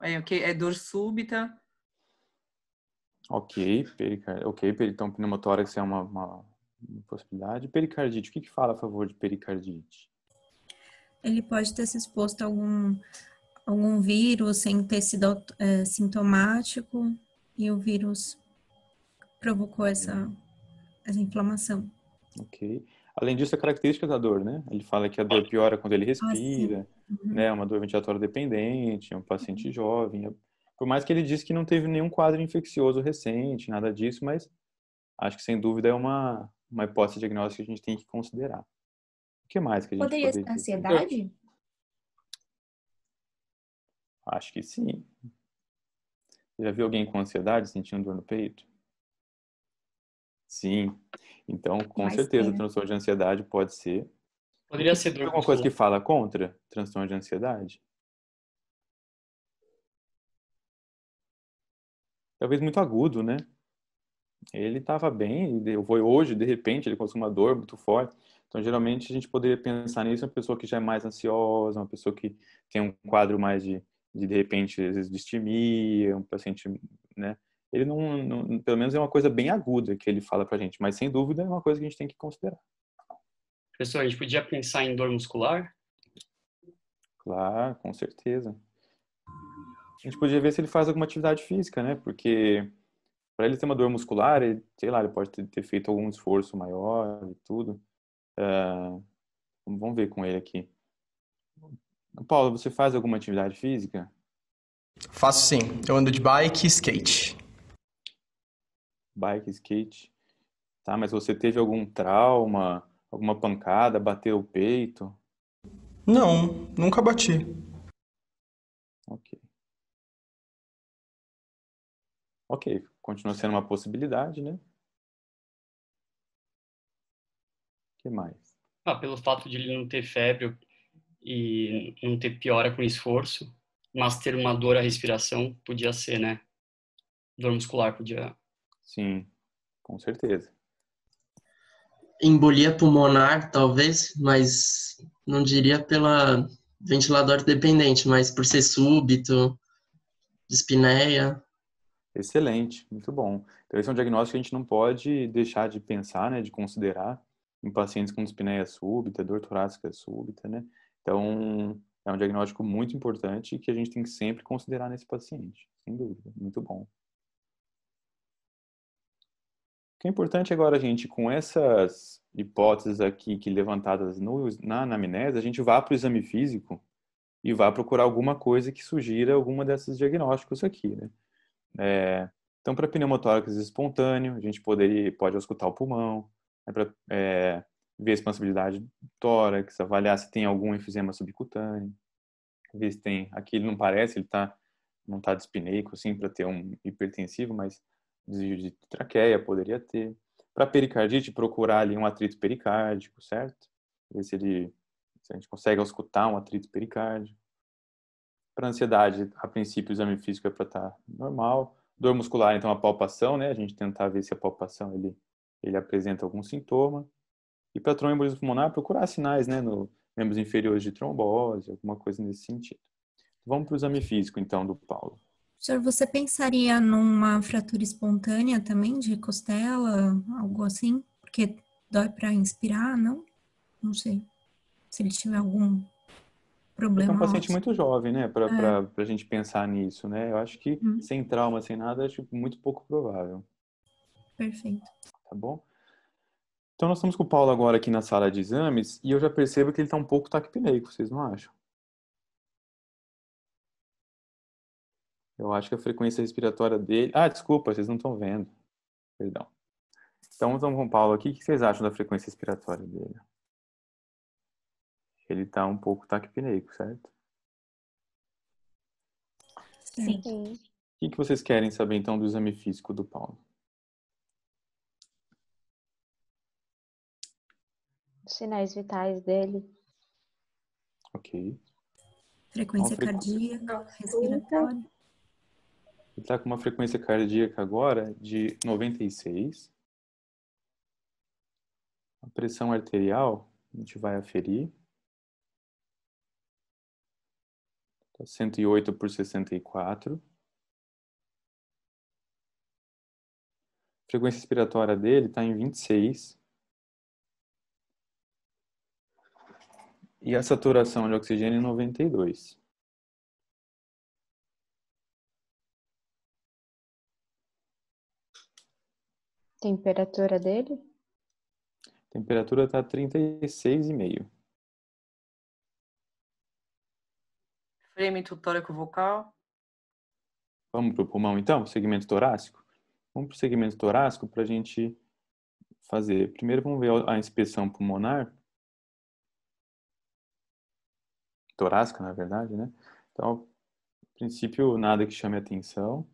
é, o que é dor súbita. Ok, pericar... ok, então pneumotórax é uma, uma- uma possibilidade. Pericardite, o que que fala a favor de pericardite? Ele pode ter se exposto a algum, algum vírus sem ter sido é, sintomático e o vírus provocou essa, essa inflamação. Ok. Além disso, a característica da dor, né? Ele fala que a dor piora quando ele Ah, respira, Uhum. né? Uma dor ventilatória dependente, é um paciente jovem. Por mais que ele disse que não teve nenhum quadro infeccioso recente, nada disso, mas acho que sem dúvida é uma, uma hipótese diagnóstica que a gente tem que considerar. O que mais que a gente Poderia ser poderia ansiedade? Acho que sim. Já viu alguém com ansiedade sentindo dor no peito? Sim. Então, com Mais certeza, tem. transtorno de ansiedade pode ser. Poderia ser Tem dor alguma coisa que fala contra transtorno de ansiedade? Talvez muito agudo, né? Ele estava bem, e foi hoje, de repente, ele começou uma dor muito forte. Então, geralmente, a gente poderia pensar nisso, uma pessoa que já é mais ansiosa, uma pessoa que tem um quadro mais de, de, de repente, às vezes, distimia, um paciente, né? Ele não, não, pelo menos é uma coisa bem aguda que ele fala pra gente, mas sem dúvida é uma coisa que a gente tem que considerar. Professor, a gente podia pensar em dor muscular? Claro, com certeza. A gente podia ver se ele faz alguma atividade física, né? Porque para ele ter uma dor muscular, ele, sei lá, ele pode ter, ter feito algum esforço maior e tudo. Ah, vamos ver com ele aqui. Paulo, você faz alguma atividade física? Faço sim. Eu ando de bike e skate. Bike, skate. Tá, mas você teve algum trauma, alguma pancada, bateu o peito? Não, nunca bati. Ok. Ok, continua sendo uma possibilidade, né? O que mais? Ah, pelo fato de ele não ter febre e não ter piora com esforço, mas ter uma dor à respiração, podia ser, né? Dor muscular podia. Sim, com certeza. Embolia pulmonar, talvez, mas não diria pela ventilador dependente, mas por ser súbito, dispneia. Excelente, muito bom. Então, esse é um diagnóstico que a gente não pode deixar de pensar, né, de considerar em pacientes com dispneia súbita, dor torácica súbita, né? Então, é um diagnóstico muito importante que a gente tem que sempre considerar nesse paciente, sem dúvida. Muito bom. O que é importante agora, gente, com essas hipóteses aqui que levantadas no, na anamnese, a gente vá para o exame físico e vá procurar alguma coisa que sugira alguma desses diagnósticos aqui, né? É, então, para pneumotórax espontâneo, a gente poderia, pode auscultar o pulmão, né, para é, ver a expansibilidade do tórax, avaliar se tem algum enfisema subcutâneo, ver se tem, aqui ele não parece, ele tá, não está assim, para ter um hipertensivo, mas desvio de traqueia poderia ter. Para pericardite, procurar ali um atrito pericárdico, certo? Ver se ele, se a gente consegue auscultar um atrito pericárdico. Para ansiedade, a princípio, o exame físico é para estar normal. Dor muscular, então, a palpação, né? A gente tentar ver se a palpação ele, ele apresenta algum sintoma. E para tromboembolismo pulmonar, procurar sinais, né? No membros inferiores de trombose, alguma coisa nesse sentido. Vamos para o exame físico, então, do Paulo. Senhor, você pensaria numa fratura espontânea também de costela, algo assim? Porque dói para inspirar, não? Não sei. Se ele tiver algum É problema. um paciente ósseo. muito jovem, né? Para É. a gente pensar nisso, né? Eu acho que Hum. sem trauma, sem nada, acho muito pouco provável. Perfeito. Tá bom? Então, nós estamos com o Paulo agora aqui na sala de exames e eu já percebo que ele está um pouco taquipneico, vocês não acham? Eu acho que a frequência respiratória dele. Ah, desculpa, vocês não estão vendo. Perdão. Então, estamos com o Paulo aqui. O que vocês acham da frequência respiratória dele? Ele está um pouco taquipneico, certo? Sim. Sim. O que vocês querem saber, então, do exame físico do Paulo? Os sinais vitais dele. Ok. Frequência Qual a cardíaca, respiratória. Ele está com uma frequência cardíaca agora de 96. A pressão arterial, a gente vai aferir. Tá 108 por 64. A frequência respiratória dele está em 26. E a saturação de oxigênio em 92. Temperatura dele? A temperatura está 36,5. Frêmito tóraco vocal. Vamos para o pulmão, então? Segmento torácico? Vamos para o segmento torácico para a gente fazer. Primeiro, vamos ver a inspeção pulmonar. Torácica, na verdade, né? Então, a princípio, nada que chame atenção.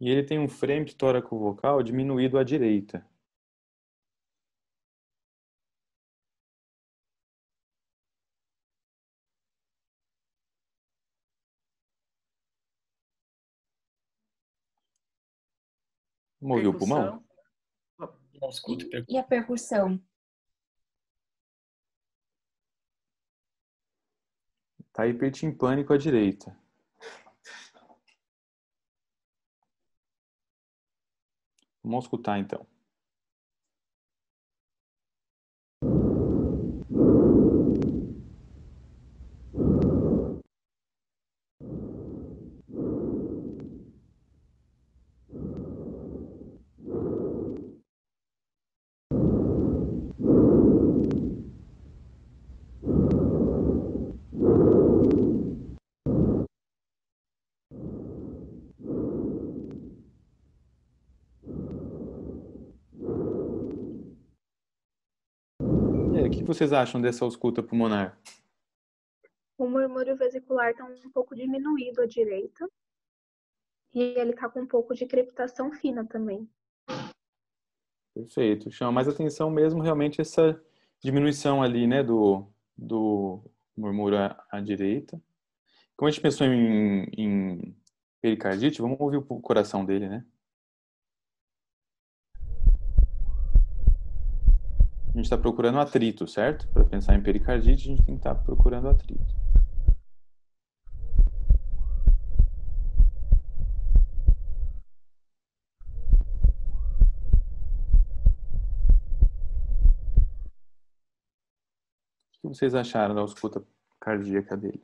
E ele tem um frame tóraco-vocal diminuído à direita. Moveu o pulmão? E a percussão? Tá hipertimpânico à direita. Vamos escutar então. O que vocês acham dessa ausculta pulmonar? O murmúrio vesicular está um pouco diminuído à direita. E ele está com um pouco de crepitação fina também. Perfeito. Chama mais atenção mesmo realmente essa diminuição ali, né, do, do murmúrio à, à direita. Como a gente pensou em, em pericardite, vamos ouvir o coração dele, né? Gente está procurando atrito, certo? Para pensar em pericardite, a gente tem que estar procurando atrito. O que vocês acharam da ausculta cardíaca dele?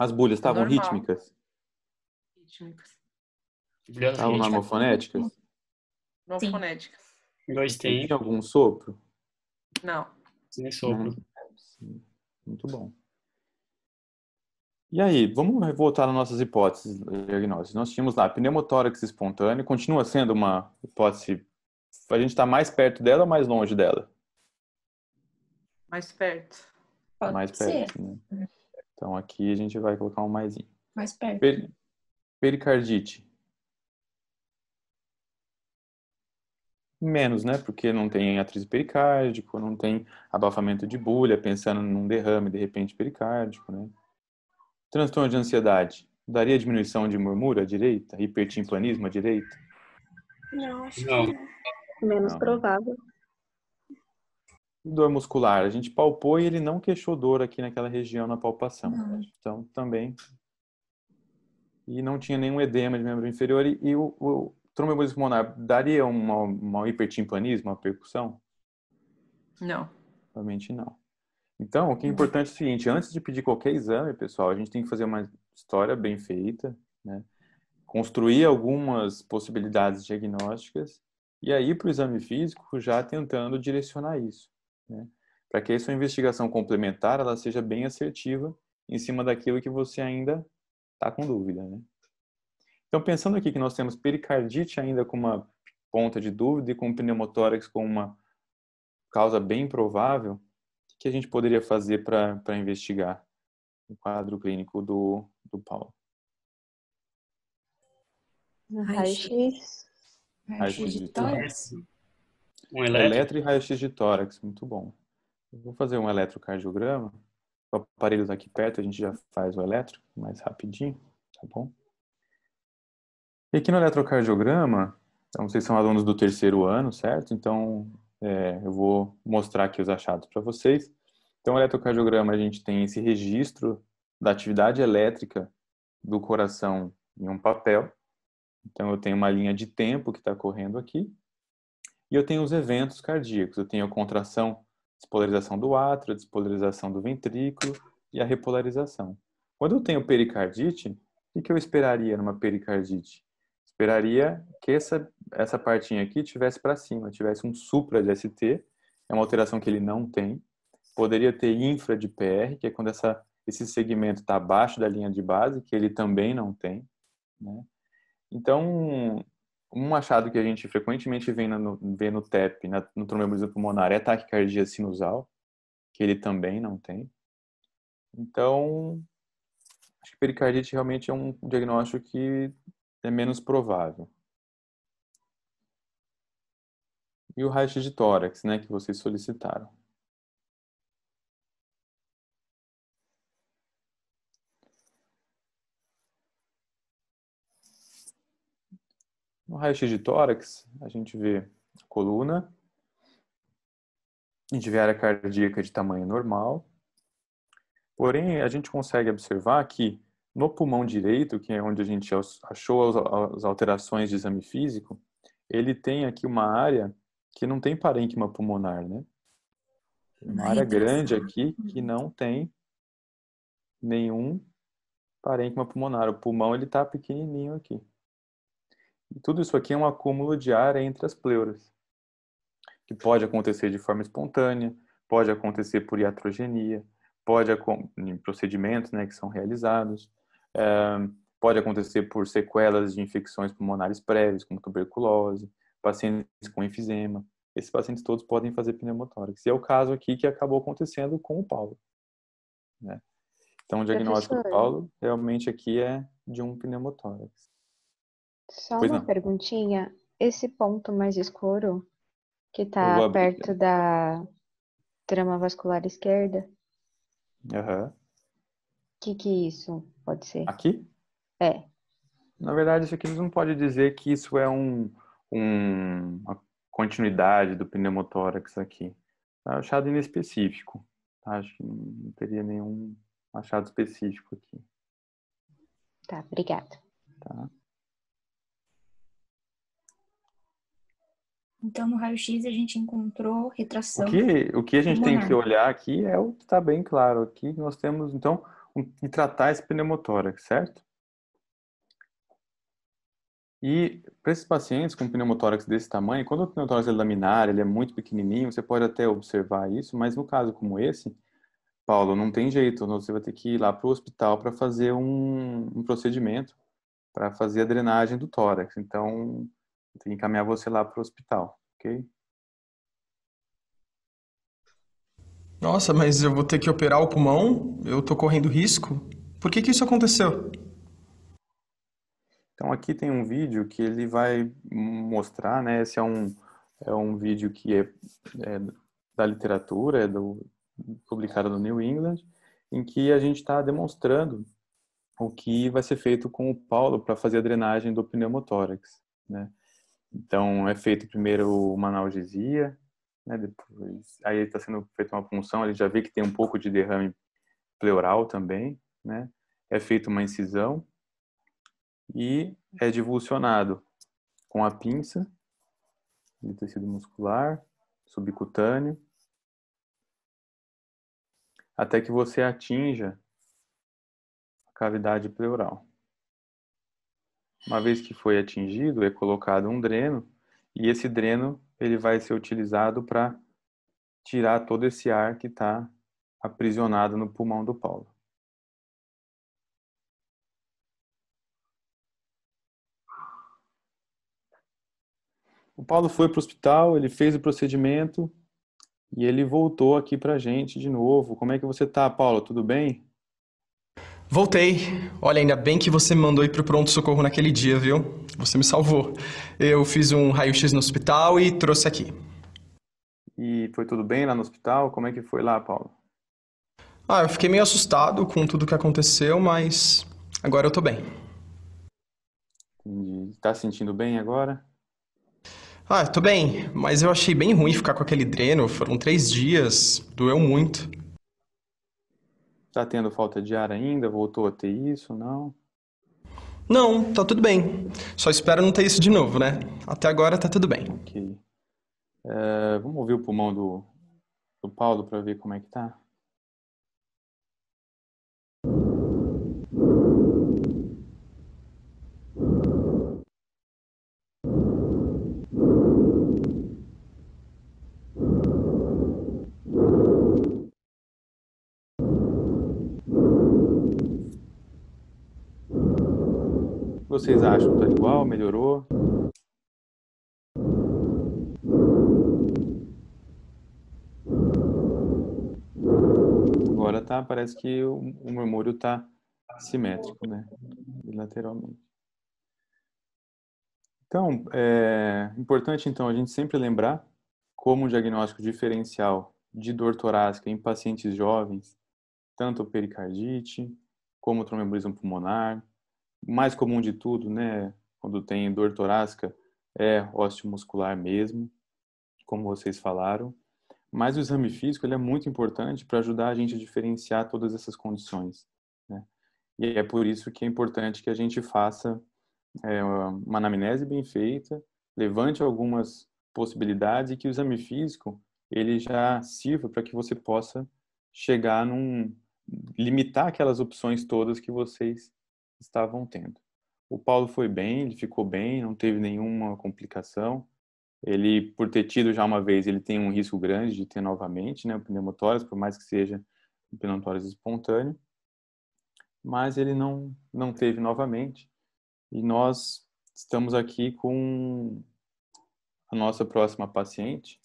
As bulhas estavam rítmicas? Rítmicas. Estavam normofonéticas? Não Dois Tem algum sopro? Não. sem sopro. Sim. Muito bom. E aí, vamos voltar nas nossas hipóteses diagnósticas. Nós tínhamos lá pneumotórax espontâneo, continua sendo uma hipótese. A gente está mais perto dela ou mais longe dela? Mais perto. Pode mais ser. perto, né? Então aqui a gente vai colocar um maisinho. Mais perto. Per- pericardite. Menos, né? Porque não tem atrito pericárdico, não tem abafamento de bulha, pensando num derrame de repente pericárdico, né? Transtorno de ansiedade. Daria diminuição de murmúrio à direita? Hipertimpanismo à direita? Não, acho Não. que não. Menos Não. provável. Dor muscular. A gente palpou e ele não queixou dor aqui naquela região na palpação. Não. Então, também. E não tinha nenhum edema de membro inferior. E, e o, o tromboembolismo pulmonar daria uma, uma hipertimpanismo, uma percussão? Não. Realmente não. Então, o que é importante é o seguinte: antes de pedir qualquer exame, pessoal, a gente tem que fazer uma história bem feita, né? construir algumas possibilidades diagnósticas e aí para o exame físico já tentando direcionar isso, né? para que essa investigação complementar ela seja bem assertiva em cima daquilo que você ainda está com dúvida. Né? Então, pensando aqui que nós temos pericardite ainda com uma ponta de dúvida e com pneumotórax com uma causa bem provável, o que a gente poderia fazer para investigar o quadro clínico do, do Paulo? Raio-X. Raio-X de tórax. Um eletro. Eletro e raio-x de tórax, muito bom. Eu vou fazer um eletrocardiograma. O aparelho está aqui perto, a gente já faz o eletro mais rapidinho, tá bom? E aqui no eletrocardiograma, então vocês são alunos do terceiro ano, certo? Então é, eu vou mostrar aqui os achados para vocês. Então, o eletrocardiograma, a gente tem esse registro da atividade elétrica do coração em um papel. Então, eu tenho uma linha de tempo que está correndo aqui. E eu tenho os eventos cardíacos. Eu tenho a contração, despolarização do átrio, a despolarização do ventrículo e a repolarização. Quando eu tenho pericardite, o que eu esperaria numa pericardite? Esperaria que essa, essa partinha aqui tivesse para cima, tivesse um supra de ST, é uma alteração que ele não tem. Poderia ter infra de PR, que é quando essa, esse segmento está abaixo da linha de base, que ele também não tem. Né? Então, um achado que a gente frequentemente vê no, vê no TEP, na, no tromboembolismo pulmonar, é taquicardia sinusal, que ele também não tem. Então, acho que pericardite realmente é um diagnóstico que é menos provável. E o raio-x de tórax, né, que vocês solicitaram. No raio-x de tórax, a gente vê a coluna, a gente vê a área cardíaca de tamanho normal, porém a gente consegue observar que no pulmão direito, que é onde a gente achou as alterações de exame físico, ele tem aqui uma área que não tem parênquima pulmonar, né? Uma área grande aqui que não tem nenhum parênquima pulmonar. O pulmão ele está pequenininho aqui. E tudo isso aqui é um acúmulo de ar entre as pleuras, que pode acontecer de forma espontânea, pode acontecer por iatrogenia, pode em procedimentos né, que são realizados, pode acontecer por sequelas de infecções pulmonares prévias, como tuberculose, pacientes com enfisema. Esses pacientes todos podem fazer pneumotórax. E é o caso aqui que acabou acontecendo com o Paulo. Né? Então, o diagnóstico do Paulo realmente aqui é de um pneumotórax. Só pois uma não. perguntinha. Esse ponto mais escuro que está perto da trama vascular esquerda. Uhum. O que que isso pode ser? Aqui? É. Na verdade, isso aqui não pode dizer que isso é um, um uma continuidade do pneumotórax aqui. É um achado inespecífico. Tá? Acho que não teria nenhum achado específico aqui. Tá, obrigada. Tá. Então, no raio-x a gente encontrou retração. O que, o que a gente pulmonar. tem que olhar aqui é o que está bem claro. Aqui nós temos, então, que tratar esse pneumotórax, certo? E para esses pacientes com pneumotórax desse tamanho, quando o pneumotórax é laminar, ele é muito pequenininho, você pode até observar isso, mas no caso como esse, Paulo, não tem jeito, você vai ter que ir lá para o hospital para fazer um, um procedimento, para fazer a drenagem do tórax. Então, tem que encaminhar você lá para o hospital, ok? Nossa, mas eu vou ter que operar o pulmão? Eu tô correndo risco? Por que que isso aconteceu? Então aqui tem um vídeo que ele vai mostrar, né? Esse é um, é um vídeo que é, é da literatura, é do, publicado no New England, em que a gente está demonstrando o que vai ser feito com o Paulo para fazer a drenagem do pneumotórax, né? Então, é feito primeiro uma analgesia, né, depois, aí está sendo feita uma punção, ele já vê que tem um pouco de derrame pleural também, né? É feita uma incisão e é divulsionado com a pinça de tecido muscular, subcutâneo, até que você atinja a cavidade pleural. Uma vez que foi atingido, é colocado um dreno e esse dreno ele vai ser utilizado para tirar todo esse ar que está aprisionado no pulmão do Paulo. O Paulo foi para o hospital, ele fez o procedimento e ele voltou aqui para a gente de novo. Como é que você está, Paulo? Tudo bem? Voltei. Olha, ainda bem que você me mandou ir pro pronto-socorro naquele dia, viu? Você me salvou. Eu fiz um raio-x no hospital e trouxe aqui. E foi tudo bem lá no hospital? Como é que foi lá, Paulo? Ah, eu fiquei meio assustado com tudo que aconteceu, mas agora eu tô bem. Entendi. Tá se sentindo bem agora? Ah, tô bem, mas eu achei bem ruim ficar com aquele dreno. Foram três dias, doeu muito. Tá tendo falta de ar ainda? Voltou a ter isso? Não? Não, tá tudo bem. Só espero não ter isso de novo, né? Até agora tá tudo bem. Ok. É, vamos ouvir o pulmão do, do Paulo para ver como é que tá? Vocês acham? Tá igual? Melhorou? Agora tá, parece que o, o murmúrio tá simétrico, né? Lateralmente. Então, é importante então a gente sempre lembrar como um diagnóstico diferencial de dor torácica em pacientes jovens, tanto pericardite como tromboembolismo pulmonar, o mais comum de tudo, né, quando tem dor torácica é osteomuscular mesmo, como vocês falaram. Mas o exame físico ele é muito importante para ajudar a gente a diferenciar todas essas condições. Né? E é por isso que é importante que a gente faça é, uma anamnese bem feita, levante algumas possibilidades e que o exame físico ele já sirva para que você possa chegar num limitar aquelas opções todas que vocês estavam tendo. O Paulo foi bem, ele ficou bem, não teve nenhuma complicação. Ele, por ter tido já uma vez, ele tem um risco grande de ter novamente, né, o pneumotórax, por mais que seja um pneumotórax espontâneo. Mas ele não, não teve novamente. E nós estamos aqui com a nossa próxima paciente,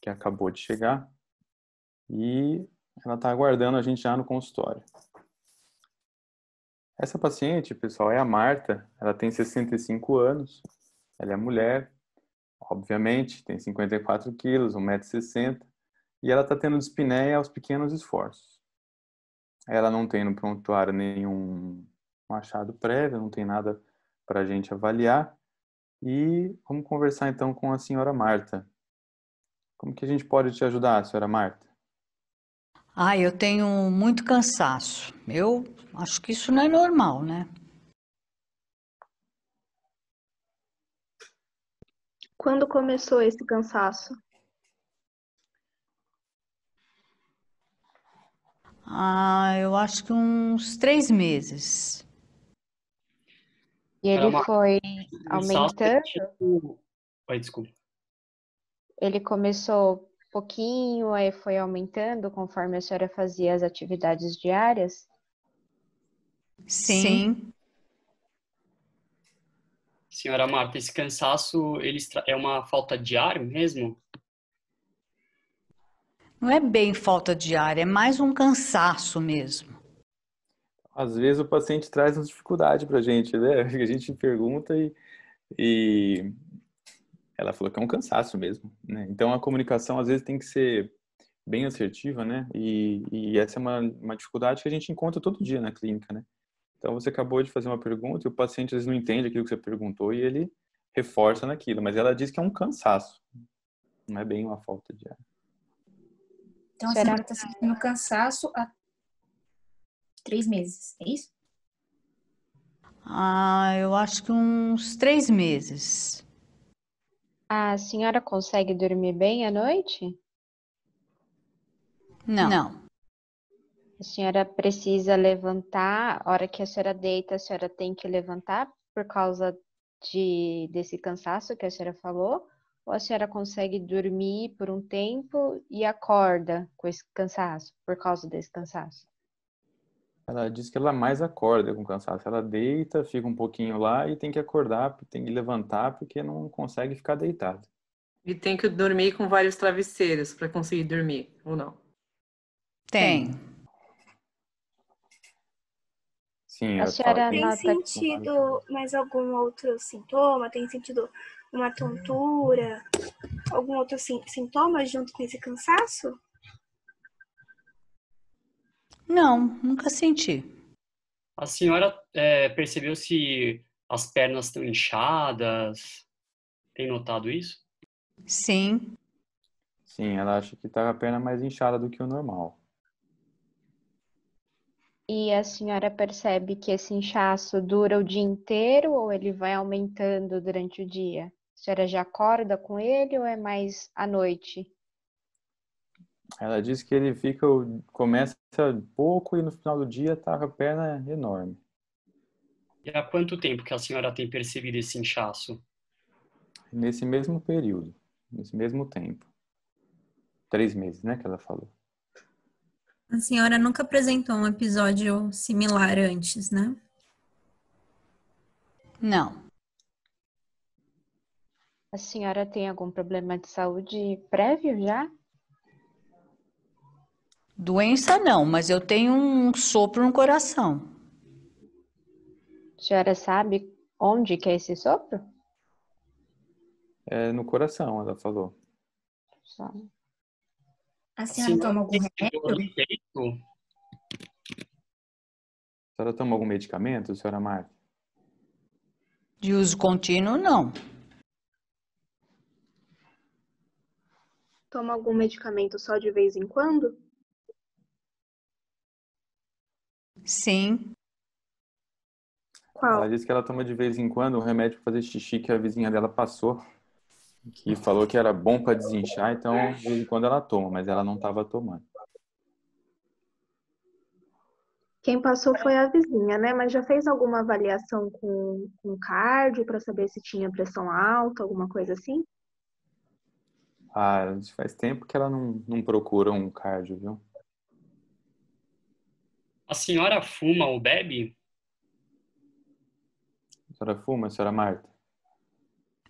que acabou de chegar, e ela está aguardando a gente já no consultório. Essa paciente, pessoal, é a Marta, ela tem 65 anos, ela é mulher, obviamente, tem 54 quilos, 1,60m, e ela está tendo dispneia aos pequenos esforços. Ela não tem no prontuário nenhum achado prévio, não tem nada para a gente avaliar. E vamos conversar então com a senhora Marta. Como que a gente pode te ajudar, senhora Marta? Ah, eu tenho muito cansaço. Eu acho que isso não é normal, né? Quando começou esse cansaço? Ah, eu acho que uns três meses. E ele uma... foi aumentando? Tipo... Oi, desculpa. Ele começou pouquinho, aí foi aumentando conforme a senhora fazia as atividades diárias? Sim. Senhora Marta, esse cansaço ele é uma falta de ar mesmo? Não é bem falta de ar, é mais um cansaço mesmo. Às vezes o paciente traz uma dificuldade para a gente, né? *laughs* A gente pergunta e, e ela falou que é um cansaço mesmo, né? Então a comunicação às vezes tem que ser bem assertiva, né? E, e essa é uma, uma dificuldade que a gente encontra todo dia na clínica, né? Então você acabou de fazer uma pergunta e o paciente às vezes não entende aquilo que você perguntou e ele reforça naquilo, mas ela diz que é um cansaço, não é bem uma falta de ar. Então a senhora está sentindo cansaço há três meses, é isso? Ah, eu acho que uns três meses. A senhora consegue dormir bem à noite? Não. Não. A senhora precisa levantar, a hora que a senhora deita, a senhora tem que levantar por causa de, desse cansaço que a senhora falou? Ou a senhora consegue dormir por um tempo e acorda com esse cansaço, por causa desse cansaço? Ela diz que ela mais acorda com cansaço. Ela deita, fica um pouquinho lá e tem que acordar, tem que levantar porque não consegue ficar deitado. E tem que dormir com vários travesseiros para conseguir dormir, ou não? Tem. Sim, a senhora tem nota... sentido mais algum outro sintoma? Tem sentido uma tontura? Algum outro sintoma junto com esse cansaço? Não, nunca senti. A senhora é, percebeu se as pernas estão inchadas? Tem notado isso? Sim. Sim, ela acha que está a perna mais inchada do que o normal. E a senhora percebe que esse inchaço dura o dia inteiro ou ele vai aumentando durante o dia? A senhora já acorda com ele ou é mais à noite? Ela diz que ele fica, começa pouco e no final do dia tá com a perna enorme. E há quanto tempo que a senhora tem percebido esse inchaço? Nesse mesmo período, nesse mesmo tempo. Três meses, né, que ela falou. A senhora nunca apresentou um episódio similar antes, né? Não. A senhora tem algum problema de saúde prévio já? Doença não, mas eu tenho um sopro no coração. A senhora sabe onde que é esse sopro? É no coração, ela falou. Só. A senhora toma algum remédio? A senhora toma algum medicamento, senhora Marta? De uso contínuo, não. Toma algum medicamento só de vez em quando? Sim. Qual? Ela disse que ela toma de vez em quando um remédio para fazer xixi que a vizinha dela passou, que falou que era bom para desinchar, então de vez em quando ela toma, mas ela não estava tomando. Quem passou foi a vizinha, né? Mas já fez alguma avaliação com, com cardio para saber se tinha pressão alta, alguma coisa assim? Ah, faz tempo que ela não, não procura um cardio, viu? A senhora fuma ou bebe? A senhora fuma, senhora Marta?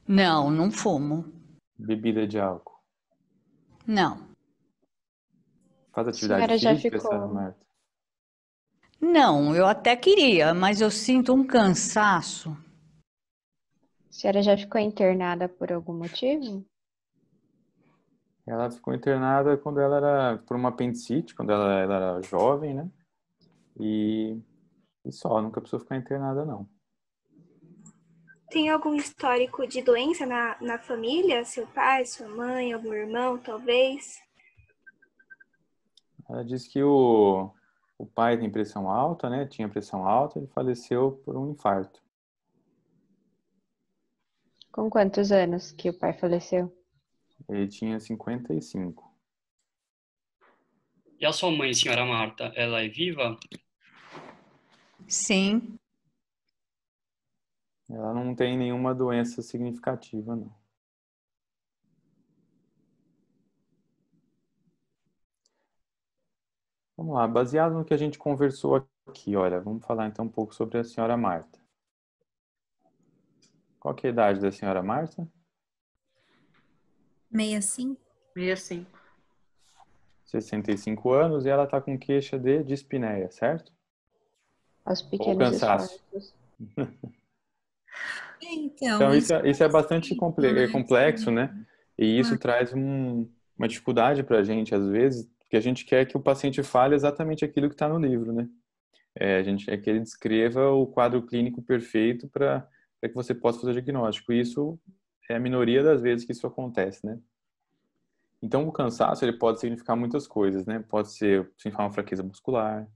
Não, não fumo. Bebida de álcool? Não. Faz atividade senhora já física, ficou- senhora Marta? Não, eu até queria, mas eu sinto um cansaço. A senhora já ficou internada por algum motivo? Ela ficou internada quando ela era por uma apendicite, quando ela, ela era jovem, né? E, e só, nunca precisou ficar internada, não. Tem algum histórico de doença na, na família? Seu pai, sua mãe, algum irmão, talvez? Ela disse que o, o pai tem pressão alta, né? Tinha pressão alta, ele faleceu por um infarto. Com quantos anos que o pai faleceu? Ele tinha 55. E a sua mãe, senhora Marta, ela é viva? Sim. Ela não tem nenhuma doença significativa, não. Vamos lá, baseado no que a gente conversou aqui, olha, vamos falar então um pouco sobre a senhora Marta. Qual que é a idade da senhora Marta? 65? 65. 65 anos e ela está com queixa de dispneia, certo? Aos Ou pequenos cansaço. *laughs* Então, Então, isso, é- isso é bastante comple- é complexo, né? E isso traz um- uma dificuldade para a gente, às vezes, porque a gente quer que o paciente fale exatamente aquilo que está no livro, né? É, a gente quer que ele descreva o quadro clínico perfeito para que você possa fazer o diagnóstico. E isso é a minoria das vezes que isso acontece, né? Então, o cansaço ele pode significar muitas coisas, né? Pode ser significar uma fraqueza muscular,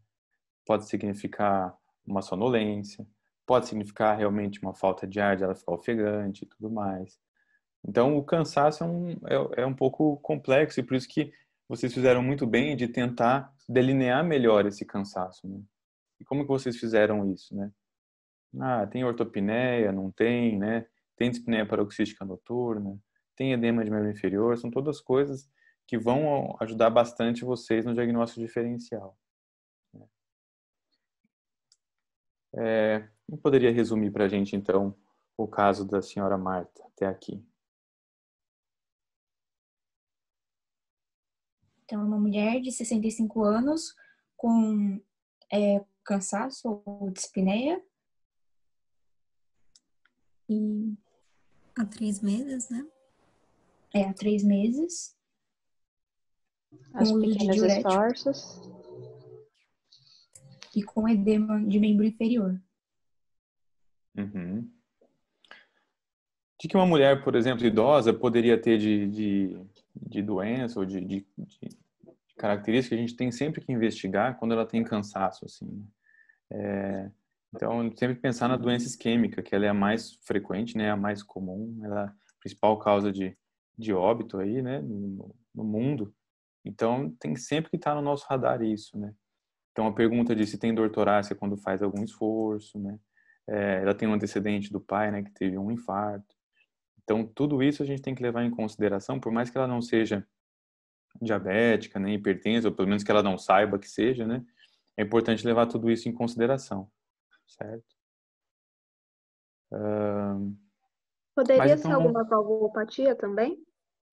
pode significar uma sonolência, pode significar realmente uma falta de ar, de ela ficar ofegante e tudo mais. Então, o cansaço é um, é, é um pouco complexo e por isso que vocês fizeram muito bem de tentar delinear melhor esse cansaço. Né? E como que vocês fizeram isso, né? Ah, tem ortopneia, não tem, né? Tem dispneia paroxística noturna, tem edema de membro inferior, são todas coisas que vão ajudar bastante vocês no diagnóstico diferencial. É, eu poderia resumir para a gente, então, o caso da senhora Marta até aqui. Então, é uma mulher de 65 anos com é, cansaço ou dispneia. E há três meses, né? É há três meses. Aos com pequenos esforços. e com edema de membro inferior. Uhum. De que uma mulher, por exemplo, idosa, poderia ter de, de, de doença ou de, de, de característica, a gente tem sempre que investigar quando ela tem cansaço, assim. né? É, então, sempre pensar na doença isquêmica, que ela é a mais frequente, né, a mais comum, ela é a principal causa de, de óbito aí, né, no, no mundo. Então, tem sempre que estar no nosso radar isso, né. Então, a pergunta de se tem dor torácica quando faz algum esforço, né, é, ela tem um antecedente do pai, né, que teve um infarto. Então, tudo isso a gente tem que levar em consideração, por mais que ela não seja diabética, nem hipertensa, ou pelo menos que ela não saiba que seja, né? É importante levar tudo isso em consideração, certo? Ahn, Poderia Mas ser então- alguma valvulopatia também?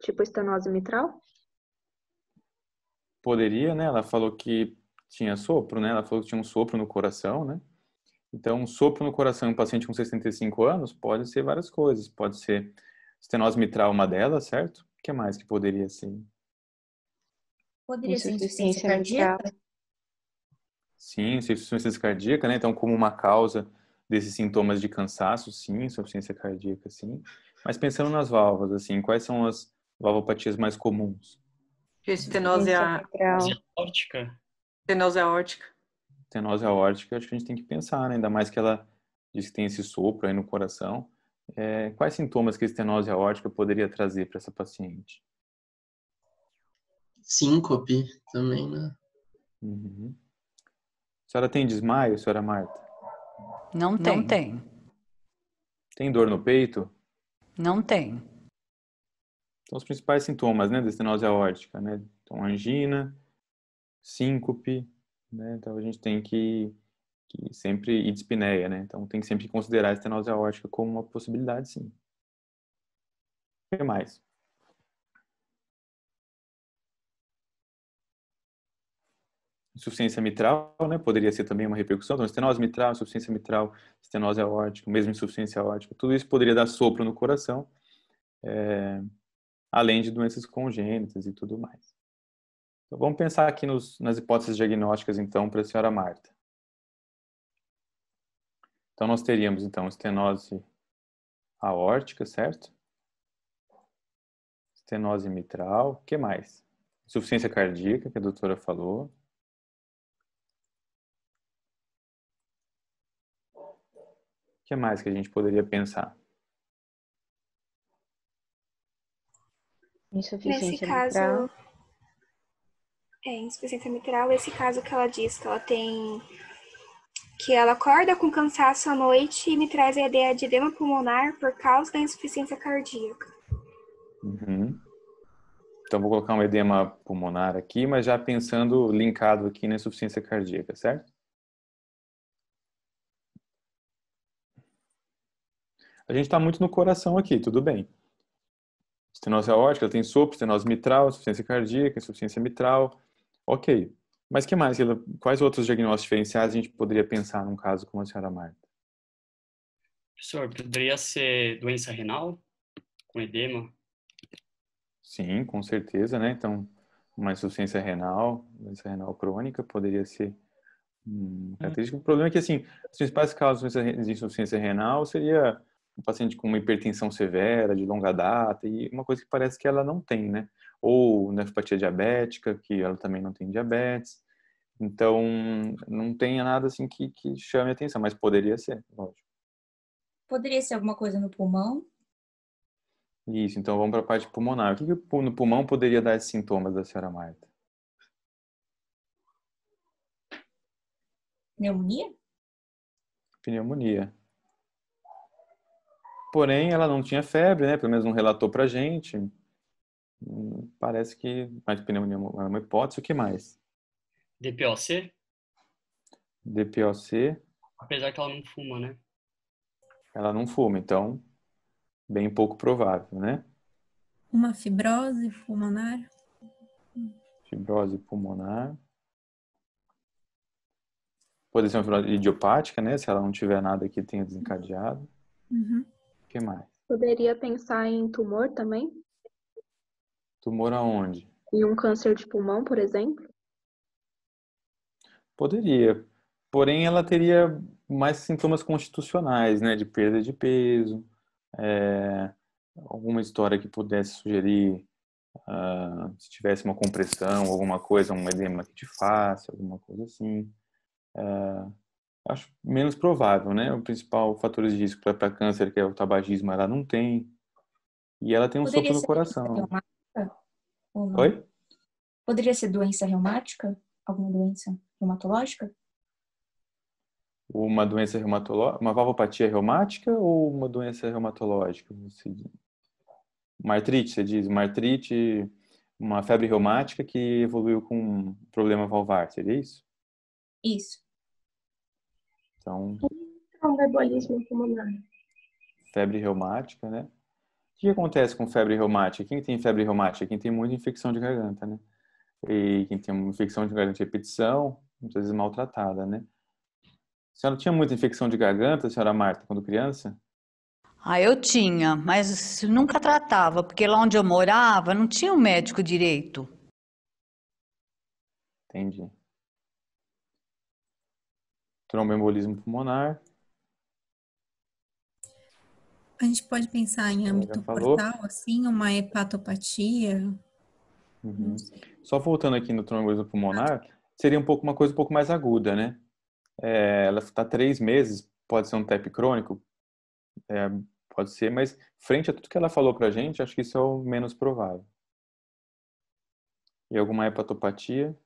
Tipo estenose mitral? poderia, né? Ela falou que tinha sopro, né? Ela falou que tinha um sopro no coração, né? Então, um sopro no coração em um paciente com 65 anos pode ser várias coisas. Pode ser Estenose mitral uma delas, certo? O que mais que poderia ser? Poderia ser insuficiência cardíaca? Sim, insuficiência cardíaca, né? Então, como uma causa desses sintomas de cansaço, sim, insuficiência cardíaca, sim. Mas pensando nas válvulas, assim, quais são as valvopatias mais comuns? Estenose Insuficiência a- mitral. Órtica. estenose aórtica. Estenose aórtica, acho que a gente tem que pensar, né? Ainda mais que ela diz que tem esse sopro aí no coração. É, quais sintomas que a estenose aórtica poderia trazer para essa paciente? Síncope também, né? Uhum. A senhora tem desmaio, senhora Marta? Não tem. Não tem. Tem dor no peito? Não tem. São os principais sintomas, né, da estenose aórtica, né? Então, angina, síncope, né? Então, a gente tem que, que sempre, e dispneia, né? Então, tem que sempre considerar a estenose aórtica como uma possibilidade, sim. O que mais? Insuficiência mitral, né? Poderia ser também uma repercussão. Então, estenose mitral, insuficiência mitral, estenose aórtica, mesmo insuficiência aórtica. Tudo isso poderia dar sopro no coração, é, além de doenças congênitas e tudo mais. Então, vamos pensar aqui nos, nas hipóteses diagnósticas, então, para a senhora Marta. Então, nós teríamos, então, estenose aórtica, certo? Estenose mitral, o que mais? Insuficiência cardíaca, que a doutora falou. O que mais que a gente poderia pensar? Nesse Insuficiência caso, mitral. é, insuficiência mitral, esse caso que ela diz que ela tem. que ela acorda com cansaço à noite e me traz a ideia de edema pulmonar por causa da insuficiência cardíaca. Uhum. Então, vou colocar um edema pulmonar aqui, mas já pensando linkado aqui na insuficiência cardíaca, certo? A gente está muito no coração aqui, tudo bem. Estenose aórtica, ela tem sopro, estenose mitral, insuficiência cardíaca, insuficiência mitral. Ok. Mas que mais? Quais outros diagnósticos diferenciais a gente poderia pensar num caso como a senhora Marta? Professor, poderia ser doença renal com edema? Sim, com certeza, né? Então, uma insuficiência renal, doença renal crônica poderia ser uma característica. O problema é que, assim, as principais causas de insuficiência renal seria um paciente com uma hipertensão severa, de longa data, e uma coisa que parece que ela não tem, né? Ou nefropatia diabética, que ela também não tem diabetes. Então, não tem nada assim que, que chame a atenção, mas poderia ser, lógico. Poderia ser alguma coisa no pulmão? Isso, então vamos para a parte pulmonar. O que, que no pulmão poderia dar esses sintomas da senhora Marta? Pneumonia? Pneumonia. Porém, ela não tinha febre, né? Pelo menos não relatou pra gente. Parece que mais pneumonia é uma é uma hipótese. O que mais? DPOC? DPOC, Apesar que ela não fuma, né? ela não fuma, então bem pouco provável, né? Uma fibrose pulmonar? Fibrose pulmonar. Pode ser uma fibrose idiopática, né? Se ela não tiver nada que tenha desencadeado. Uhum. Que mais? Poderia pensar em tumor também? Tumor aonde? Em um câncer de pulmão, por exemplo? Poderia. Porém, ela teria mais sintomas constitucionais, né? De perda de peso, é, alguma história que pudesse sugerir ah, se tivesse uma compressão, alguma coisa, um edema aqui de face, alguma coisa assim. É, acho menos provável, né? O principal fator de risco para câncer, que é o tabagismo, ela não tem. E ela tem um Poderia sopro no coração. Oi? Poderia ser doença reumática? Alguma doença reumatológica? Uma doença reumatológica, uma valvopatia reumática ou uma doença reumatológica? Uma artrite, você diz, uma artrite, uma febre reumática que evoluiu com um problema valvar, seria isso? Isso. Então, Tromboembolismo pulmonar. febre reumática, né? O que acontece com febre reumática? Quem tem febre reumática? Quem tem muita infecção de garganta, né? E quem tem uma infecção de garganta de repetição, muitas vezes maltratada, né? A senhora tinha muita infecção de garganta, senhora Marta, quando criança? Ah, eu tinha, mas nunca tratava, porque lá onde eu morava não tinha um médico direito. Entendi. Tromboembolismo pulmonar. A gente pode pensar em âmbito portal, assim, uma hepatopatia. Uhum. Só voltando aqui no tromboembolismo pulmonar, seria um pouco uma coisa um pouco mais aguda, né? É, ela está três meses, pode ser um TEP crônico, é, pode ser, mas frente a tudo que ela falou para a gente, acho que isso é o menos provável. E alguma hepatopatia?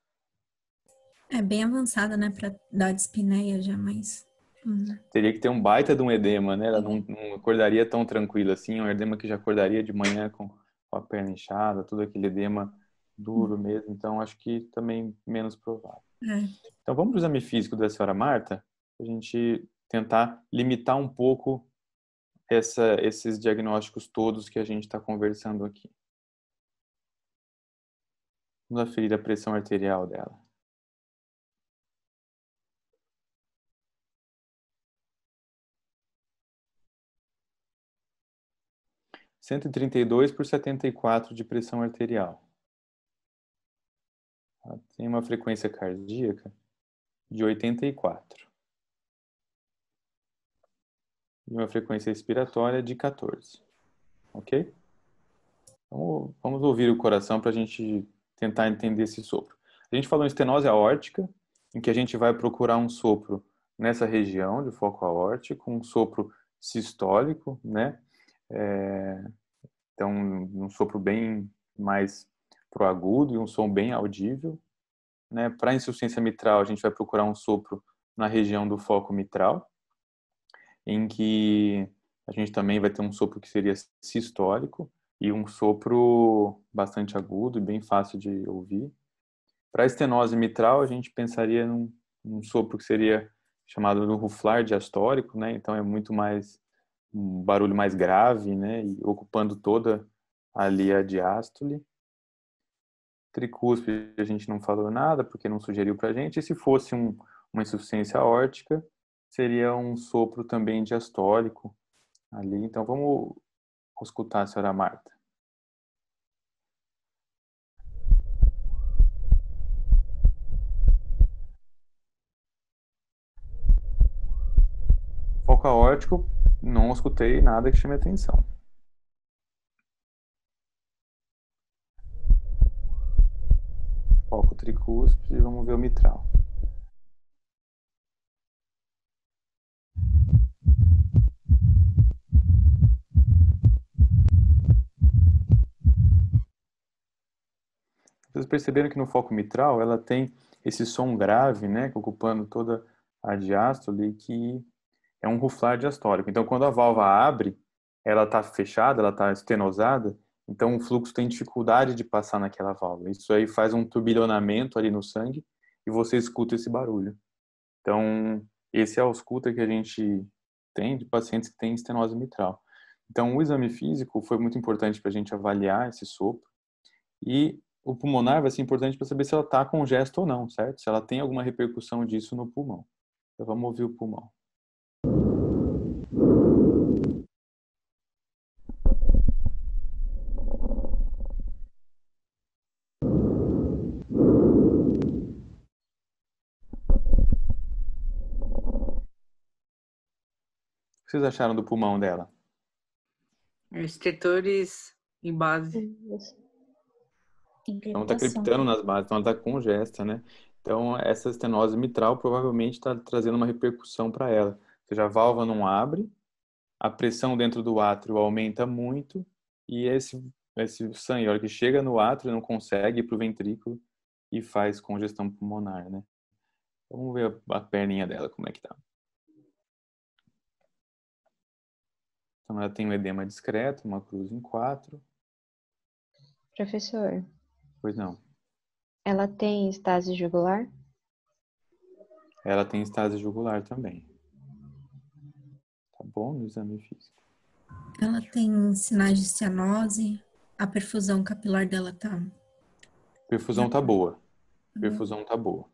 É bem avançada, né, para dar dispneia já, mas. Uhum. Teria que ter um baita de um edema, né? Ela não, não acordaria tão tranquila assim, um edema que já acordaria de manhã com, com a perna inchada, todo aquele edema duro uhum. mesmo. Então, acho que também menos provável. É. Então, vamos para o exame físico da senhora Marta, a gente tentar limitar um pouco essa, esses diagnósticos todos que a gente está conversando aqui. Vamos aferir a pressão arterial dela. Cento e trinta e dois por setenta e quatro de pressão arterial. Ela tem uma frequência cardíaca de oitenta e quatro e uma frequência respiratória de 14. Ok? Vamos, vamos ouvir o coração para a gente tentar entender esse sopro. A gente falou em estenose aórtica, em que a gente vai procurar um sopro nessa região de foco aórtico, um sopro sistólico, né? É, então, um sopro bem mais pro agudo e um som bem audível. Né? Para insuficiência mitral, a gente vai procurar um sopro na região do foco mitral, em que a gente também vai ter um sopro que seria sistólico e um sopro bastante agudo e bem fácil de ouvir. Para estenose mitral, a gente pensaria num, sopro que seria chamado do ruflar diastólico, né? Então é muito mais um barulho mais grave, né? E ocupando toda ali a diástole. Tricúspide a gente não falou nada porque não sugeriu para a gente. E se fosse um, uma insuficiência aórtica, seria um sopro também diastólico ali. Então vamos escutar a senhora Marta. Foco aórtico, não escutei nada que chame atenção. Foco tricúspide, vamos ver o mitral. Vocês perceberam que no foco mitral ela tem esse som grave, né, ocupando toda a diástole, que é um ruflar diastólico. Então, quando a válvula abre, ela está fechada, ela está estenosada, então o fluxo tem dificuldade de passar naquela válvula. Isso aí faz um turbilhonamento ali no sangue e você escuta esse barulho. Então, esse é o escuta que a gente tem de pacientes que têm estenose mitral. Então, o exame físico foi muito importante para a gente avaliar esse sopro e o pulmonar vai ser importante para saber se ela está com gesto ou não, certo? Se ela tem alguma repercussão disso no pulmão. Então vamos ouvir o pulmão. Que vocês acharam do pulmão dela? Estetores em base. Então está criptando nas bases, então ela está congesta, né? Então essa estenose mitral provavelmente está trazendo uma repercussão para ela. Ou seja, a válvula não abre, a pressão dentro do átrio aumenta muito e esse esse sangue, a hora que chega no átrio, não consegue ir para o ventrículo e faz congestão pulmonar, né? Vamos ver a perninha dela, como é que tá. Então ela tem um edema discreto, uma cruz em quatro. Professor, Pois não. Ela tem estase jugular? Ela tem estase jugular também. Tá bom no exame físico. Ela tem sinais de cianose? A perfusão capilar dela tá? Perfusão tá boa. Perfusão tá boa.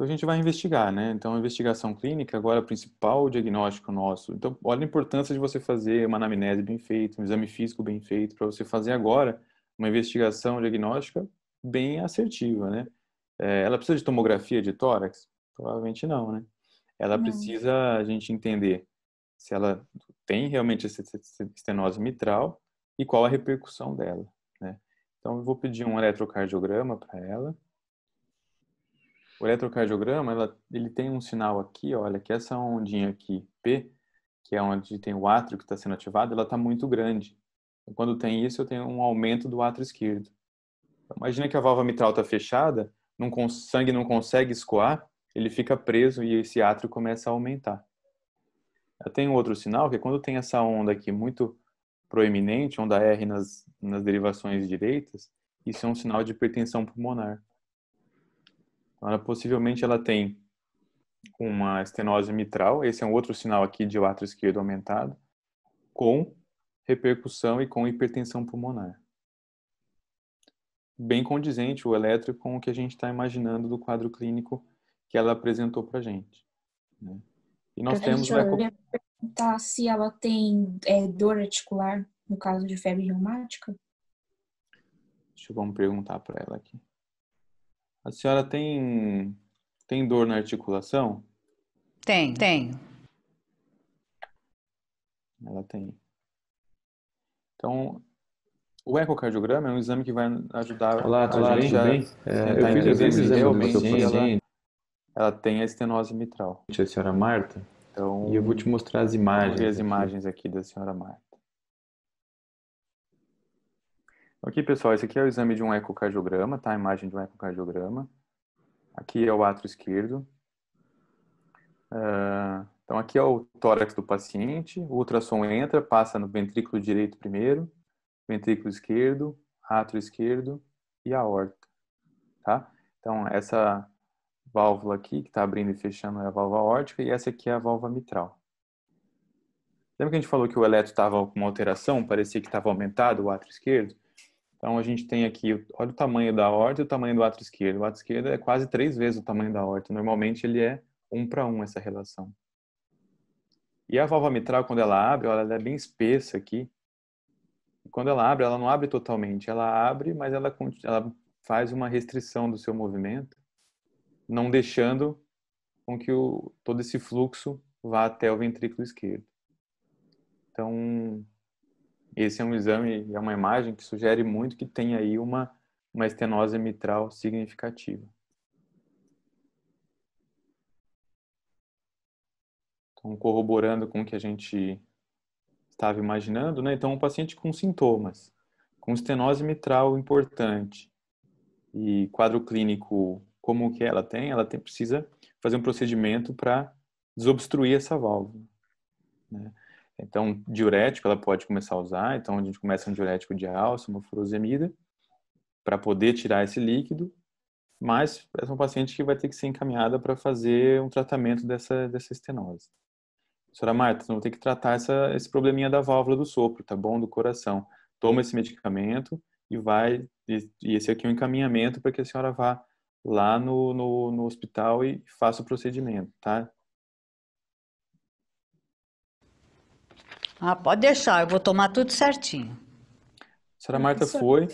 Então a gente vai investigar, né? Então a investigação clínica agora é o principal diagnóstico nosso. Então olha a importância de você fazer uma anamnese bem feita, um exame físico bem feito, para você fazer agora uma investigação diagnóstica bem assertiva, né? É, ela precisa de tomografia de tórax? Provavelmente não, né? Ela Não. precisa a gente entender se ela tem realmente essa estenose mitral e qual a repercussão dela, né? Então eu vou pedir um eletrocardiograma para ela. O eletrocardiograma, ela, ele tem um sinal aqui, olha, que essa ondinha aqui, P, que é onde tem o átrio que está sendo ativado, ela está muito grande. Então, quando tem isso, eu tenho um aumento do átrio esquerdo. Então, imagina que a válvula mitral está fechada, o sangue não consegue escoar, ele fica preso e esse átrio começa a aumentar. Eu tenho outro sinal, que é quando tem essa onda aqui muito proeminente, onda R nas, nas derivações direitas, isso é um sinal de hipertensão pulmonar. Ela, possivelmente ela tem uma estenose mitral, esse é um outro sinal aqui de átrio esquerdo aumentado, com repercussão e com hipertensão pulmonar. Bem condizente o elétrico com o que a gente está imaginando do quadro clínico que ela apresentou para a gente. Né? E nós temos Professor, eu ia perguntar se ela tem é, dor articular no caso de febre reumática. Deixa eu vamos perguntar para ela aqui. A senhora tem tem dor na articulação? Tem, tenho. Ela tem. Então, o ecocardiograma é um exame que vai ajudar Olá, a tudo gente bem? a Bem? É, eu fiz esse exame realmente ela, tem a estenose mitral. A senhora Marta. Então, E eu vou te mostrar as vamos imagens. ver as aqui. imagens aqui da senhora Marta. Aqui, pessoal, esse aqui é o exame de um ecocardiograma, tá? A imagem de um ecocardiograma. Aqui é o átrio esquerdo. Ah, então, aqui é o tórax do paciente. O ultrassom entra, passa no ventrículo direito primeiro, ventrículo esquerdo, átrio esquerdo e aorta, tá? Então, essa válvula aqui que está abrindo e fechando é a válvula aórtica e essa aqui é a válvula mitral. Lembra que a gente falou que o eletro estava com uma alteração, parecia que estava aumentado o átrio esquerdo? Então a gente tem aqui, olha o tamanho da aorta e o tamanho do átrio esquerdo. O átrio esquerdo é quase três vezes o tamanho da aorta. Normalmente ele é um para um essa relação. E a válvula mitral, quando ela abre, olha, ela é bem espessa aqui. E quando ela abre, ela não abre totalmente. Ela abre, mas ela, ela faz uma restrição do seu movimento, não deixando com que o, todo esse fluxo vá até o ventrículo esquerdo. Então, esse é um exame, é uma imagem que sugere muito que tem aí uma, uma estenose mitral significativa. Então, corroborando com o que a gente estava imaginando, né? Então, um paciente com sintomas, com estenose mitral importante e quadro clínico como que ela tem, ela tem, precisa fazer um procedimento para desobstruir essa válvula. Né? Então, diurético ela pode começar a usar, então a gente começa um diurético de alça, uma furosemida, para poder tirar esse líquido, mas é uma paciente que vai ter que ser encaminhada para fazer um tratamento dessa, dessa estenose. Senhora Marta, vou ter que tratar essa, esse probleminha da válvula do sopro, tá bom? Do coração. Toma esse medicamento e vai, e, e esse aqui é um encaminhamento para que a senhora vá lá no, no, no hospital e faça o procedimento, tá? Ah, pode deixar, eu vou tomar tudo certinho. A senhora Marta foi.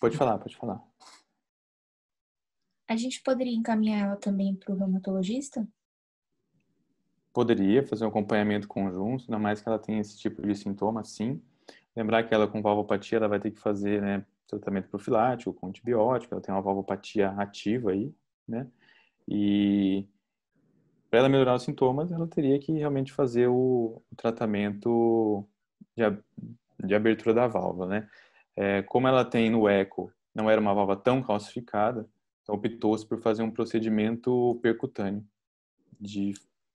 Pode falar, pode falar. A gente poderia encaminhar ela também para o reumatologista? Poderia fazer um acompanhamento conjunto, ainda mais que ela tenha esse tipo de sintoma, sim. Lembrar que ela com valvopatia, ela vai ter que fazer né, tratamento profilático com antibiótico, ela tem uma valvopatia ativa aí, né? E para ela melhorar os sintomas, ela teria que realmente fazer o, o tratamento de, de abertura da válvula, né? É, como ela tem no eco, não era uma válvula tão calcificada, então optou-se por fazer um procedimento percutâneo, de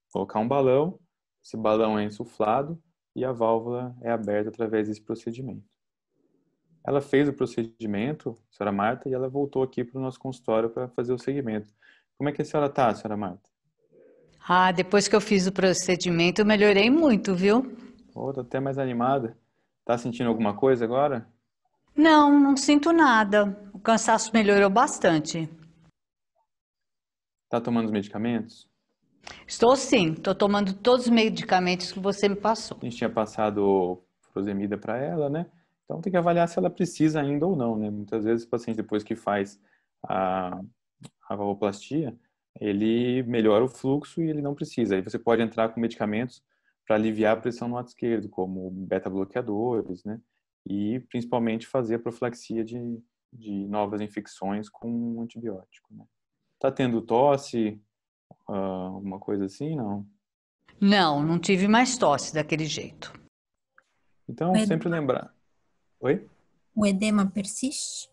colocar um balão, esse balão é insuflado e a válvula é aberta através desse procedimento. Ela fez o procedimento, a senhora Marta, e ela voltou aqui para o nosso consultório para fazer o segmento. Como é que a senhora está, senhora Marta? Ah, depois que eu fiz o procedimento, eu melhorei muito, viu? Oh, tá até mais animada. Tá sentindo alguma coisa agora? Não, não sinto nada. O cansaço melhorou bastante. Está tomando os medicamentos? Estou sim, estou tomando todos os medicamentos que você me passou. A gente tinha passado furosemida para ela, né? Então tem que avaliar se ela precisa ainda ou não, né? Muitas vezes o paciente depois que faz a, a valvoplastia, ele melhora o fluxo e ele não precisa. Aí você pode entrar com medicamentos para aliviar a pressão no lado esquerdo, como beta-bloqueadores, né? E principalmente fazer a profilaxia de, de novas infecções com um antibiótico. Né? Tá tendo tosse, uh, uma coisa assim, não? Não, não tive mais tosse daquele jeito. Então, sempre lembrar. Oi? O edema persiste?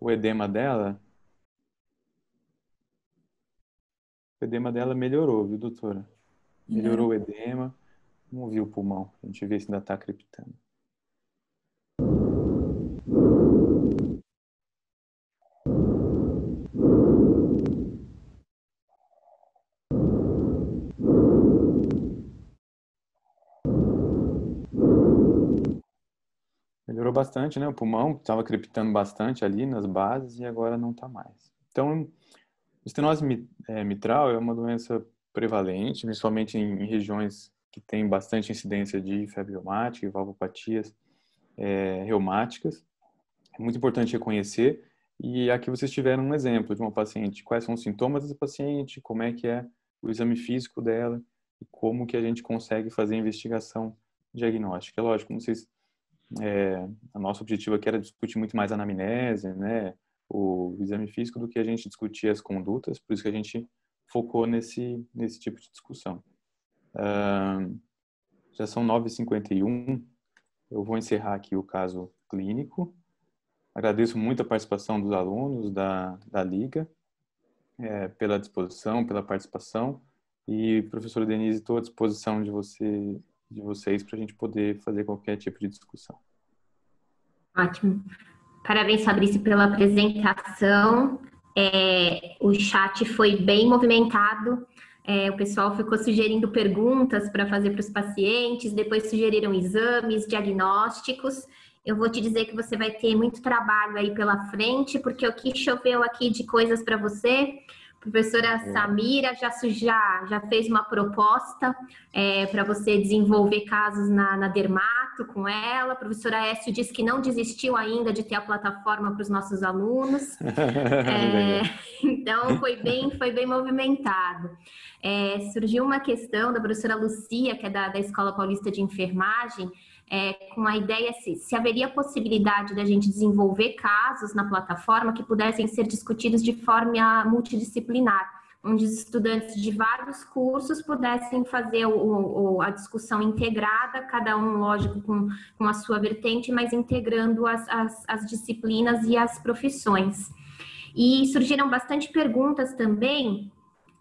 O edema dela? O edema dela melhorou, viu, doutora? Melhorou o edema. Vamos ver o pulmão. A gente vê se ainda está crepitando. Melhorou bastante, né? O pulmão estava crepitando bastante ali nas bases e agora não está mais. Então, estenose é, mitral é uma doença prevalente, principalmente em, regiões que têm bastante incidência de febre reumática e valvopatias é, reumáticas. É muito importante reconhecer. E aqui vocês tiveram um exemplo de uma paciente, quais são os sintomas dessa paciente, como é que é o exame físico dela? E como que a gente consegue fazer a investigação diagnóstica. É lógico, como vocês é, a nosso objetivo aqui era discutir muito mais a anamnese, né, o exame físico, do que a gente discutir as condutas, por isso que a gente focou nesse, nesse tipo de discussão. Uh, já são 9h51, eu vou encerrar aqui o caso clínico. Agradeço muito a participação dos alunos da, da Liga, é, pela disposição, pela participação. E, professora Denise, estou à disposição de você de vocês para a gente poder fazer qualquer tipo de discussão. Ótimo. Parabéns, Fabrício, pela apresentação. É, o chat foi bem movimentado. É, o pessoal ficou sugerindo perguntas para fazer para os pacientes, depois sugeriram exames, diagnósticos. Eu vou te dizer que você vai ter muito trabalho aí pela frente, porque o que choveu aqui de coisas para você professora é. Samira já, já, já fez uma proposta é, para você desenvolver casos na, na, Com ela. A professora Écio disse que não desistiu ainda de ter a plataforma para os nossos alunos. *laughs* É, então, foi bem, foi bem movimentado. É, surgiu uma questão da professora Lucia, que é da, da Escola Paulista de Enfermagem, é, com a ideia se, se haveria possibilidade da gente desenvolver casos na plataforma que pudessem ser discutidos de forma multidisciplinar, onde os estudantes de vários cursos pudessem fazer o, o, a discussão integrada, cada um, lógico, com, com a sua vertente, mas integrando as, as, as disciplinas e as profissões. E surgiram bastante perguntas também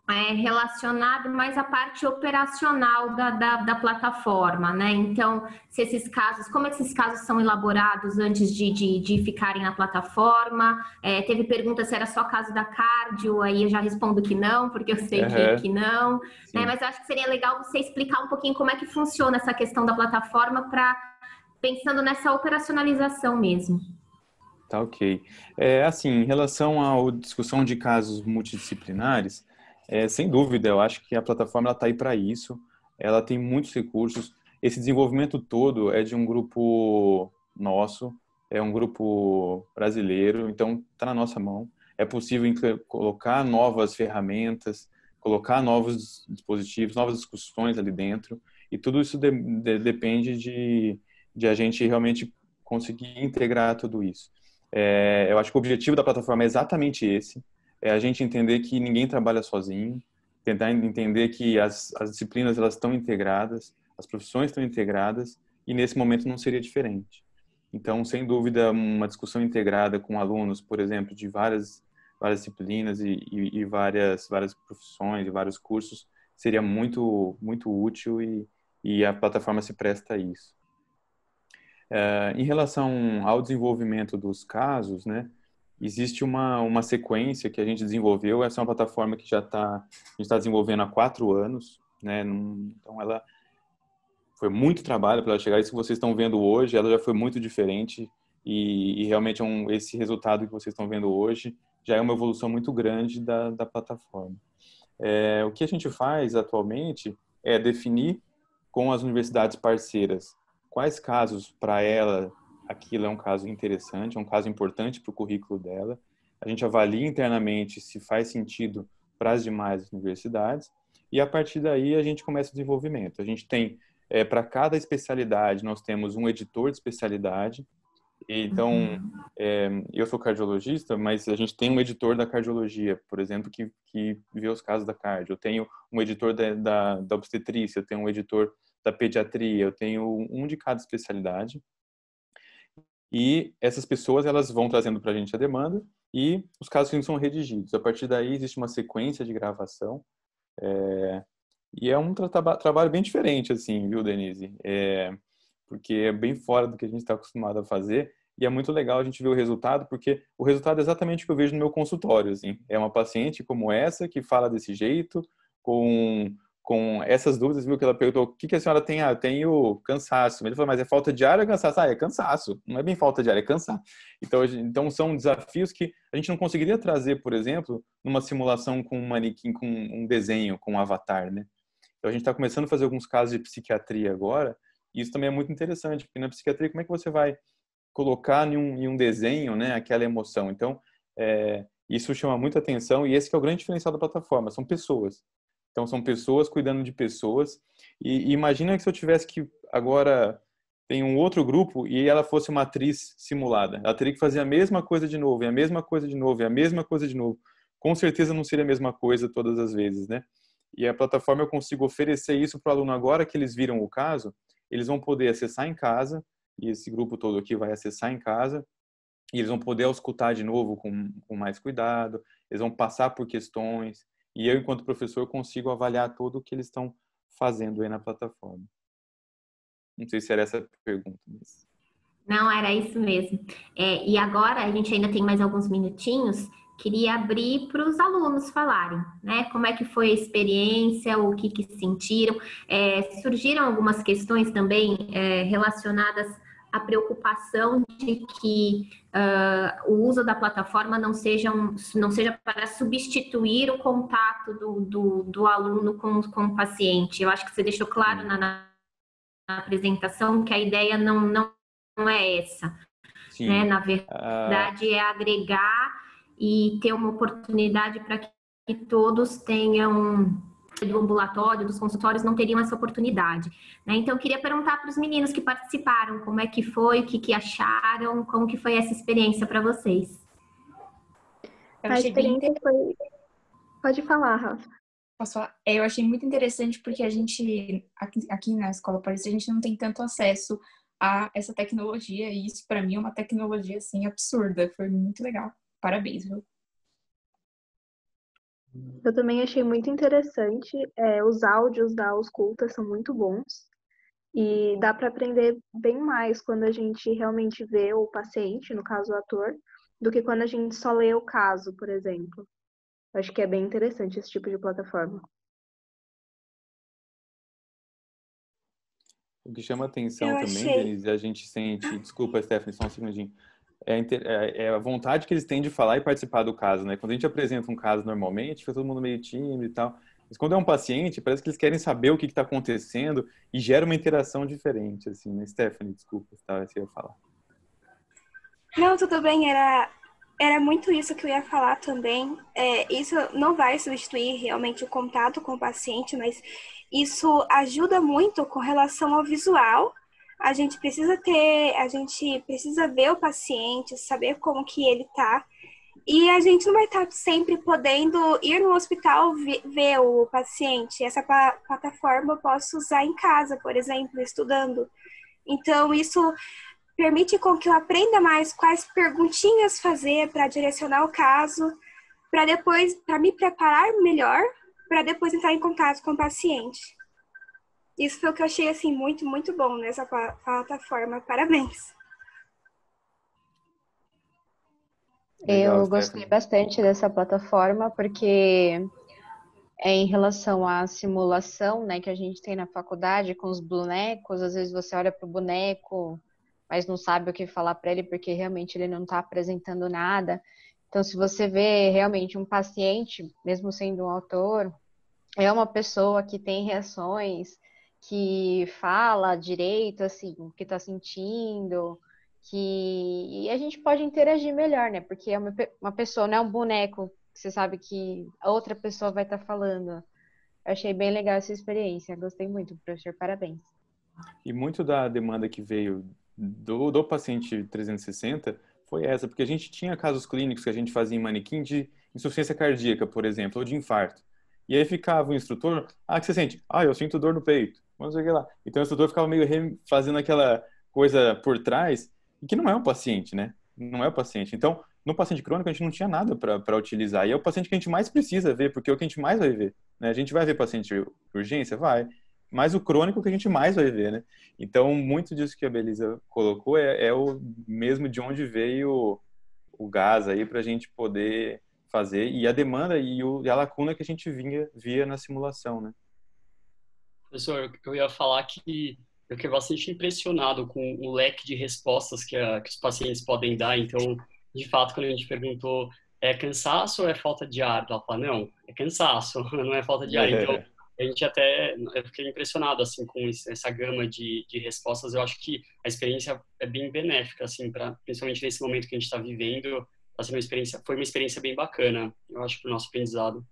é, relacionado mais à parte operacional da, da, da, plataforma, né? Então, se esses casos, como esses casos são elaborados antes de, de, de ficarem na plataforma? É, teve pergunta se era só caso da cardio, aí eu já respondo que não, porque eu sei uhum. que, que não. Né? Mas eu acho que seria legal você explicar um pouquinho como é que funciona essa questão da plataforma para pensando nessa operacionalização mesmo. Tá ok. É, assim, em relação à discussão de casos multidisciplinares, é, sem dúvida, eu acho que a plataforma está aí para isso. Ela tem muitos recursos. Esse desenvolvimento todo é de um grupo nosso, é um grupo brasileiro, então está na nossa mão. É possível colocar novas ferramentas, colocar novos dispositivos, novas discussões ali dentro, e tudo isso de, de, depende de, de a gente realmente conseguir integrar tudo isso. É, eu acho que o objetivo da plataforma é exatamente esse, é a gente entender que ninguém trabalha sozinho, tentar entender que as, as disciplinas elas estão integradas, as profissões estão integradas e nesse momento não seria diferente. Então, sem dúvida, uma discussão integrada com alunos, por exemplo, de várias várias disciplinas e, e, e várias várias profissões e vários cursos seria muito muito útil e, e a plataforma se presta a isso. É, em relação ao desenvolvimento dos casos, né, existe uma, uma sequência que a gente desenvolveu. Essa é uma plataforma que já está está desenvolvendo há quatro anos, né? Então ela foi muito trabalho para ela chegar. Isso que vocês estão vendo hoje, ela já foi muito diferente e, e realmente é um, esse resultado que vocês estão vendo hoje já é uma evolução muito grande da, da plataforma. É, o que a gente faz atualmente é definir com as universidades parceiras quais casos para ela aquilo é um caso interessante, é um caso importante para o currículo dela. A gente avalia internamente se faz sentido para as demais universidades e a partir daí a gente começa o desenvolvimento. A gente tem é, para cada especialidade nós temos um editor de especialidade então, uhum. é, eu sou cardiologista, mas a gente tem um editor da cardiologia, por exemplo, que, que vê os casos da cardio. Eu tenho um editor da, da, da obstetrícia, eu tenho um editor da pediatria, eu tenho um de cada especialidade. E essas pessoas, elas vão trazendo para a gente a demanda e os casos são redigidos. A partir daí, existe uma sequência de gravação. É, e é um tra trabalho bem diferente, assim, viu, Denise? É, porque é bem fora do que a gente está acostumado a fazer. E é muito legal a gente ver o resultado, porque o resultado é exatamente o que eu vejo no meu consultório. Assim. É uma paciente como essa, que fala desse jeito, com, com essas dúvidas, viu? Que ela perguntou, o que, que a senhora tem? Ah, eu tenho cansaço. Ele falou, mas é falta de ar ou é cansaço? Ah, é cansaço. Não é bem falta de ar, é cansar. Então, então são desafios que a gente não conseguiria trazer, por exemplo, numa simulação com um manequim, com um desenho, com um avatar, né? Então, a gente está começando a fazer alguns casos de psiquiatria agora, isso também é muito interessante, porque na psiquiatria, como é que você vai colocar em um, em um desenho né, aquela emoção? Então, é, isso chama muita atenção e esse é o grande diferencial da plataforma, são pessoas. Então, são pessoas cuidando de pessoas. E, e imagina que se eu tivesse que agora tem um outro grupo e ela fosse uma atriz simulada. Ela teria que fazer a mesma coisa de novo, e a mesma coisa de novo, e a mesma coisa de novo. Com certeza não seria a mesma coisa todas as vezes, né? E a plataforma eu consigo oferecer isso para o aluno agora que eles viram o caso, eles vão poder acessar em casa, e esse grupo todo aqui vai acessar em casa, e eles vão poder escutar de novo com, com mais cuidado, eles vão passar por questões, e eu, enquanto professor, consigo avaliar tudo o que eles estão fazendo aí na plataforma. Não sei se era essa a pergunta. Mas... Não, era isso mesmo. É, e agora a gente ainda tem mais alguns minutinhos queria abrir para os alunos falarem, né? Como é que foi a experiência, o que, que sentiram. É, surgiram algumas questões também é, relacionadas à preocupação de que uh, o uso da plataforma não seja, um, não seja para substituir o contato do, do, do, aluno com, com o paciente. Eu acho que você deixou claro na, na apresentação que a ideia não, não, não é essa. Né? Na verdade, é agregar e ter uma oportunidade para que todos tenham do ambulatório, dos consultórios, não teriam essa oportunidade. Né? Então, eu queria perguntar para os meninos que participaram como é que foi, o que, que acharam, como que foi essa experiência para vocês. Eu a experiência bem... foi... Pode falar, Rafa. Posso falar? É, eu achei muito interessante porque a gente, aqui, aqui na Escola Paulista, a gente não tem tanto acesso a essa tecnologia e isso, para mim, é uma tecnologia, assim, absurda. Foi muito legal parabéns, viu? Eu também achei muito interessante. É, os áudios da Ausculta são muito bons. E dá para aprender bem mais quando a gente realmente vê o paciente, no caso o ator, do que quando a gente só lê o caso, por exemplo. Acho que é bem interessante esse tipo de plataforma. O que chama atenção Eu também, achei... Denise, a gente sente. Desculpa, Stephanie, só um segundinho é, é, é, a vontade que eles têm de falar e participar do caso, né? Quando a gente apresenta um caso normalmente, fica todo mundo meio tímido e tal. Mas quando é um paciente, parece que eles querem saber o que está acontecendo e gera uma interação diferente, assim, né? Stephanie, desculpa, tá? Você ia falar. Não, tudo bem, era, era muito isso que eu ia falar também. É, isso não vai substituir realmente o contato com o paciente, mas isso ajuda muito com relação ao visual a gente precisa ter, a gente precisa ver o paciente, saber como que ele tá. E a gente não vai estar tá sempre podendo ir no hospital ver o paciente. Essa plataforma eu posso usar em casa, por exemplo, estudando. Então, isso permite com que eu aprenda mais quais perguntinhas fazer para direcionar o caso, para depois, para me preparar melhor, para depois entrar em contato com o paciente. Isso foi o que eu achei assim muito, muito bom nessa plataforma. Parabéns. Legal, eu gostei bastante dessa plataforma porque é em relação à simulação, né, que a gente tem na faculdade com os bonecos, às vezes você olha para o boneco, mas não sabe o que falar para ele porque realmente ele não está apresentando nada. Então, se você vê realmente um paciente, mesmo sendo um autor, é uma pessoa que tem reações, que fala direito, assim, o que está sentindo, que e a gente pode interagir melhor, né? Porque é uma, uma pessoa, não é um boneco, que você sabe que a outra pessoa vai estar tá falando. Eu achei bem legal essa experiência, gostei muito, professor, parabéns. E muito da demanda que veio do, do paciente 360 foi essa, porque a gente tinha casos clínicos que a gente fazia em manequim de insuficiência cardíaca, por exemplo, ou de infarto. E aí ficava o instrutor, ah, que você sente? Ah, eu sinto dor no peito. Vamos ver lá. Então o instrutor ficava meio fazendo aquela coisa por trás, que não é um paciente, né? Não é o paciente. Então, no paciente crônico, a gente não tinha nada para utilizar. E é o paciente que a gente mais precisa ver, porque é o que a gente mais vai ver. Né? A gente vai ver paciente de urgência? Vai mas o crônico que a gente mais vai ver, né? Então, muito disso que a Belisa colocou é, é o mesmo de onde veio o gás aí para a gente poder fazer e a demanda e, o, e, a lacuna que a gente vinha, via na simulação, né? Professor, eu ia falar que eu fiquei bastante impressionado com o leque de respostas que, a, que os pacientes podem dar. Então, de fato, quando a gente perguntou é cansaço ou é falta de ar? Ela fala, não, é cansaço, *laughs* não é falta de ar. É. Então, a gente até eu fiquei impressionado assim com essa gama de, de respostas eu acho que a experiência é bem benéfica assim para principalmente nesse momento que a gente está vivendo uma experiência foi uma experiência bem bacana eu acho para o nosso aprendizado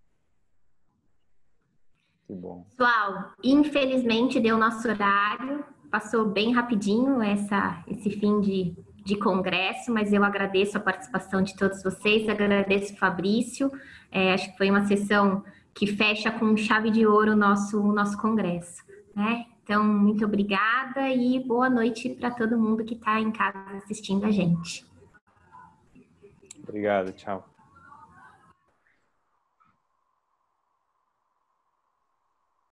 que bom pessoal infelizmente deu nosso horário passou bem rapidinho essa esse fim de de congresso, mas eu agradeço a participação de todos vocês, agradeço o Fabrício, é, acho que foi uma sessão que fecha com chave de ouro o nosso, o nosso congresso. Né? Então, muito obrigada e boa noite para todo mundo que está em casa assistindo a gente. Obrigado, tchau.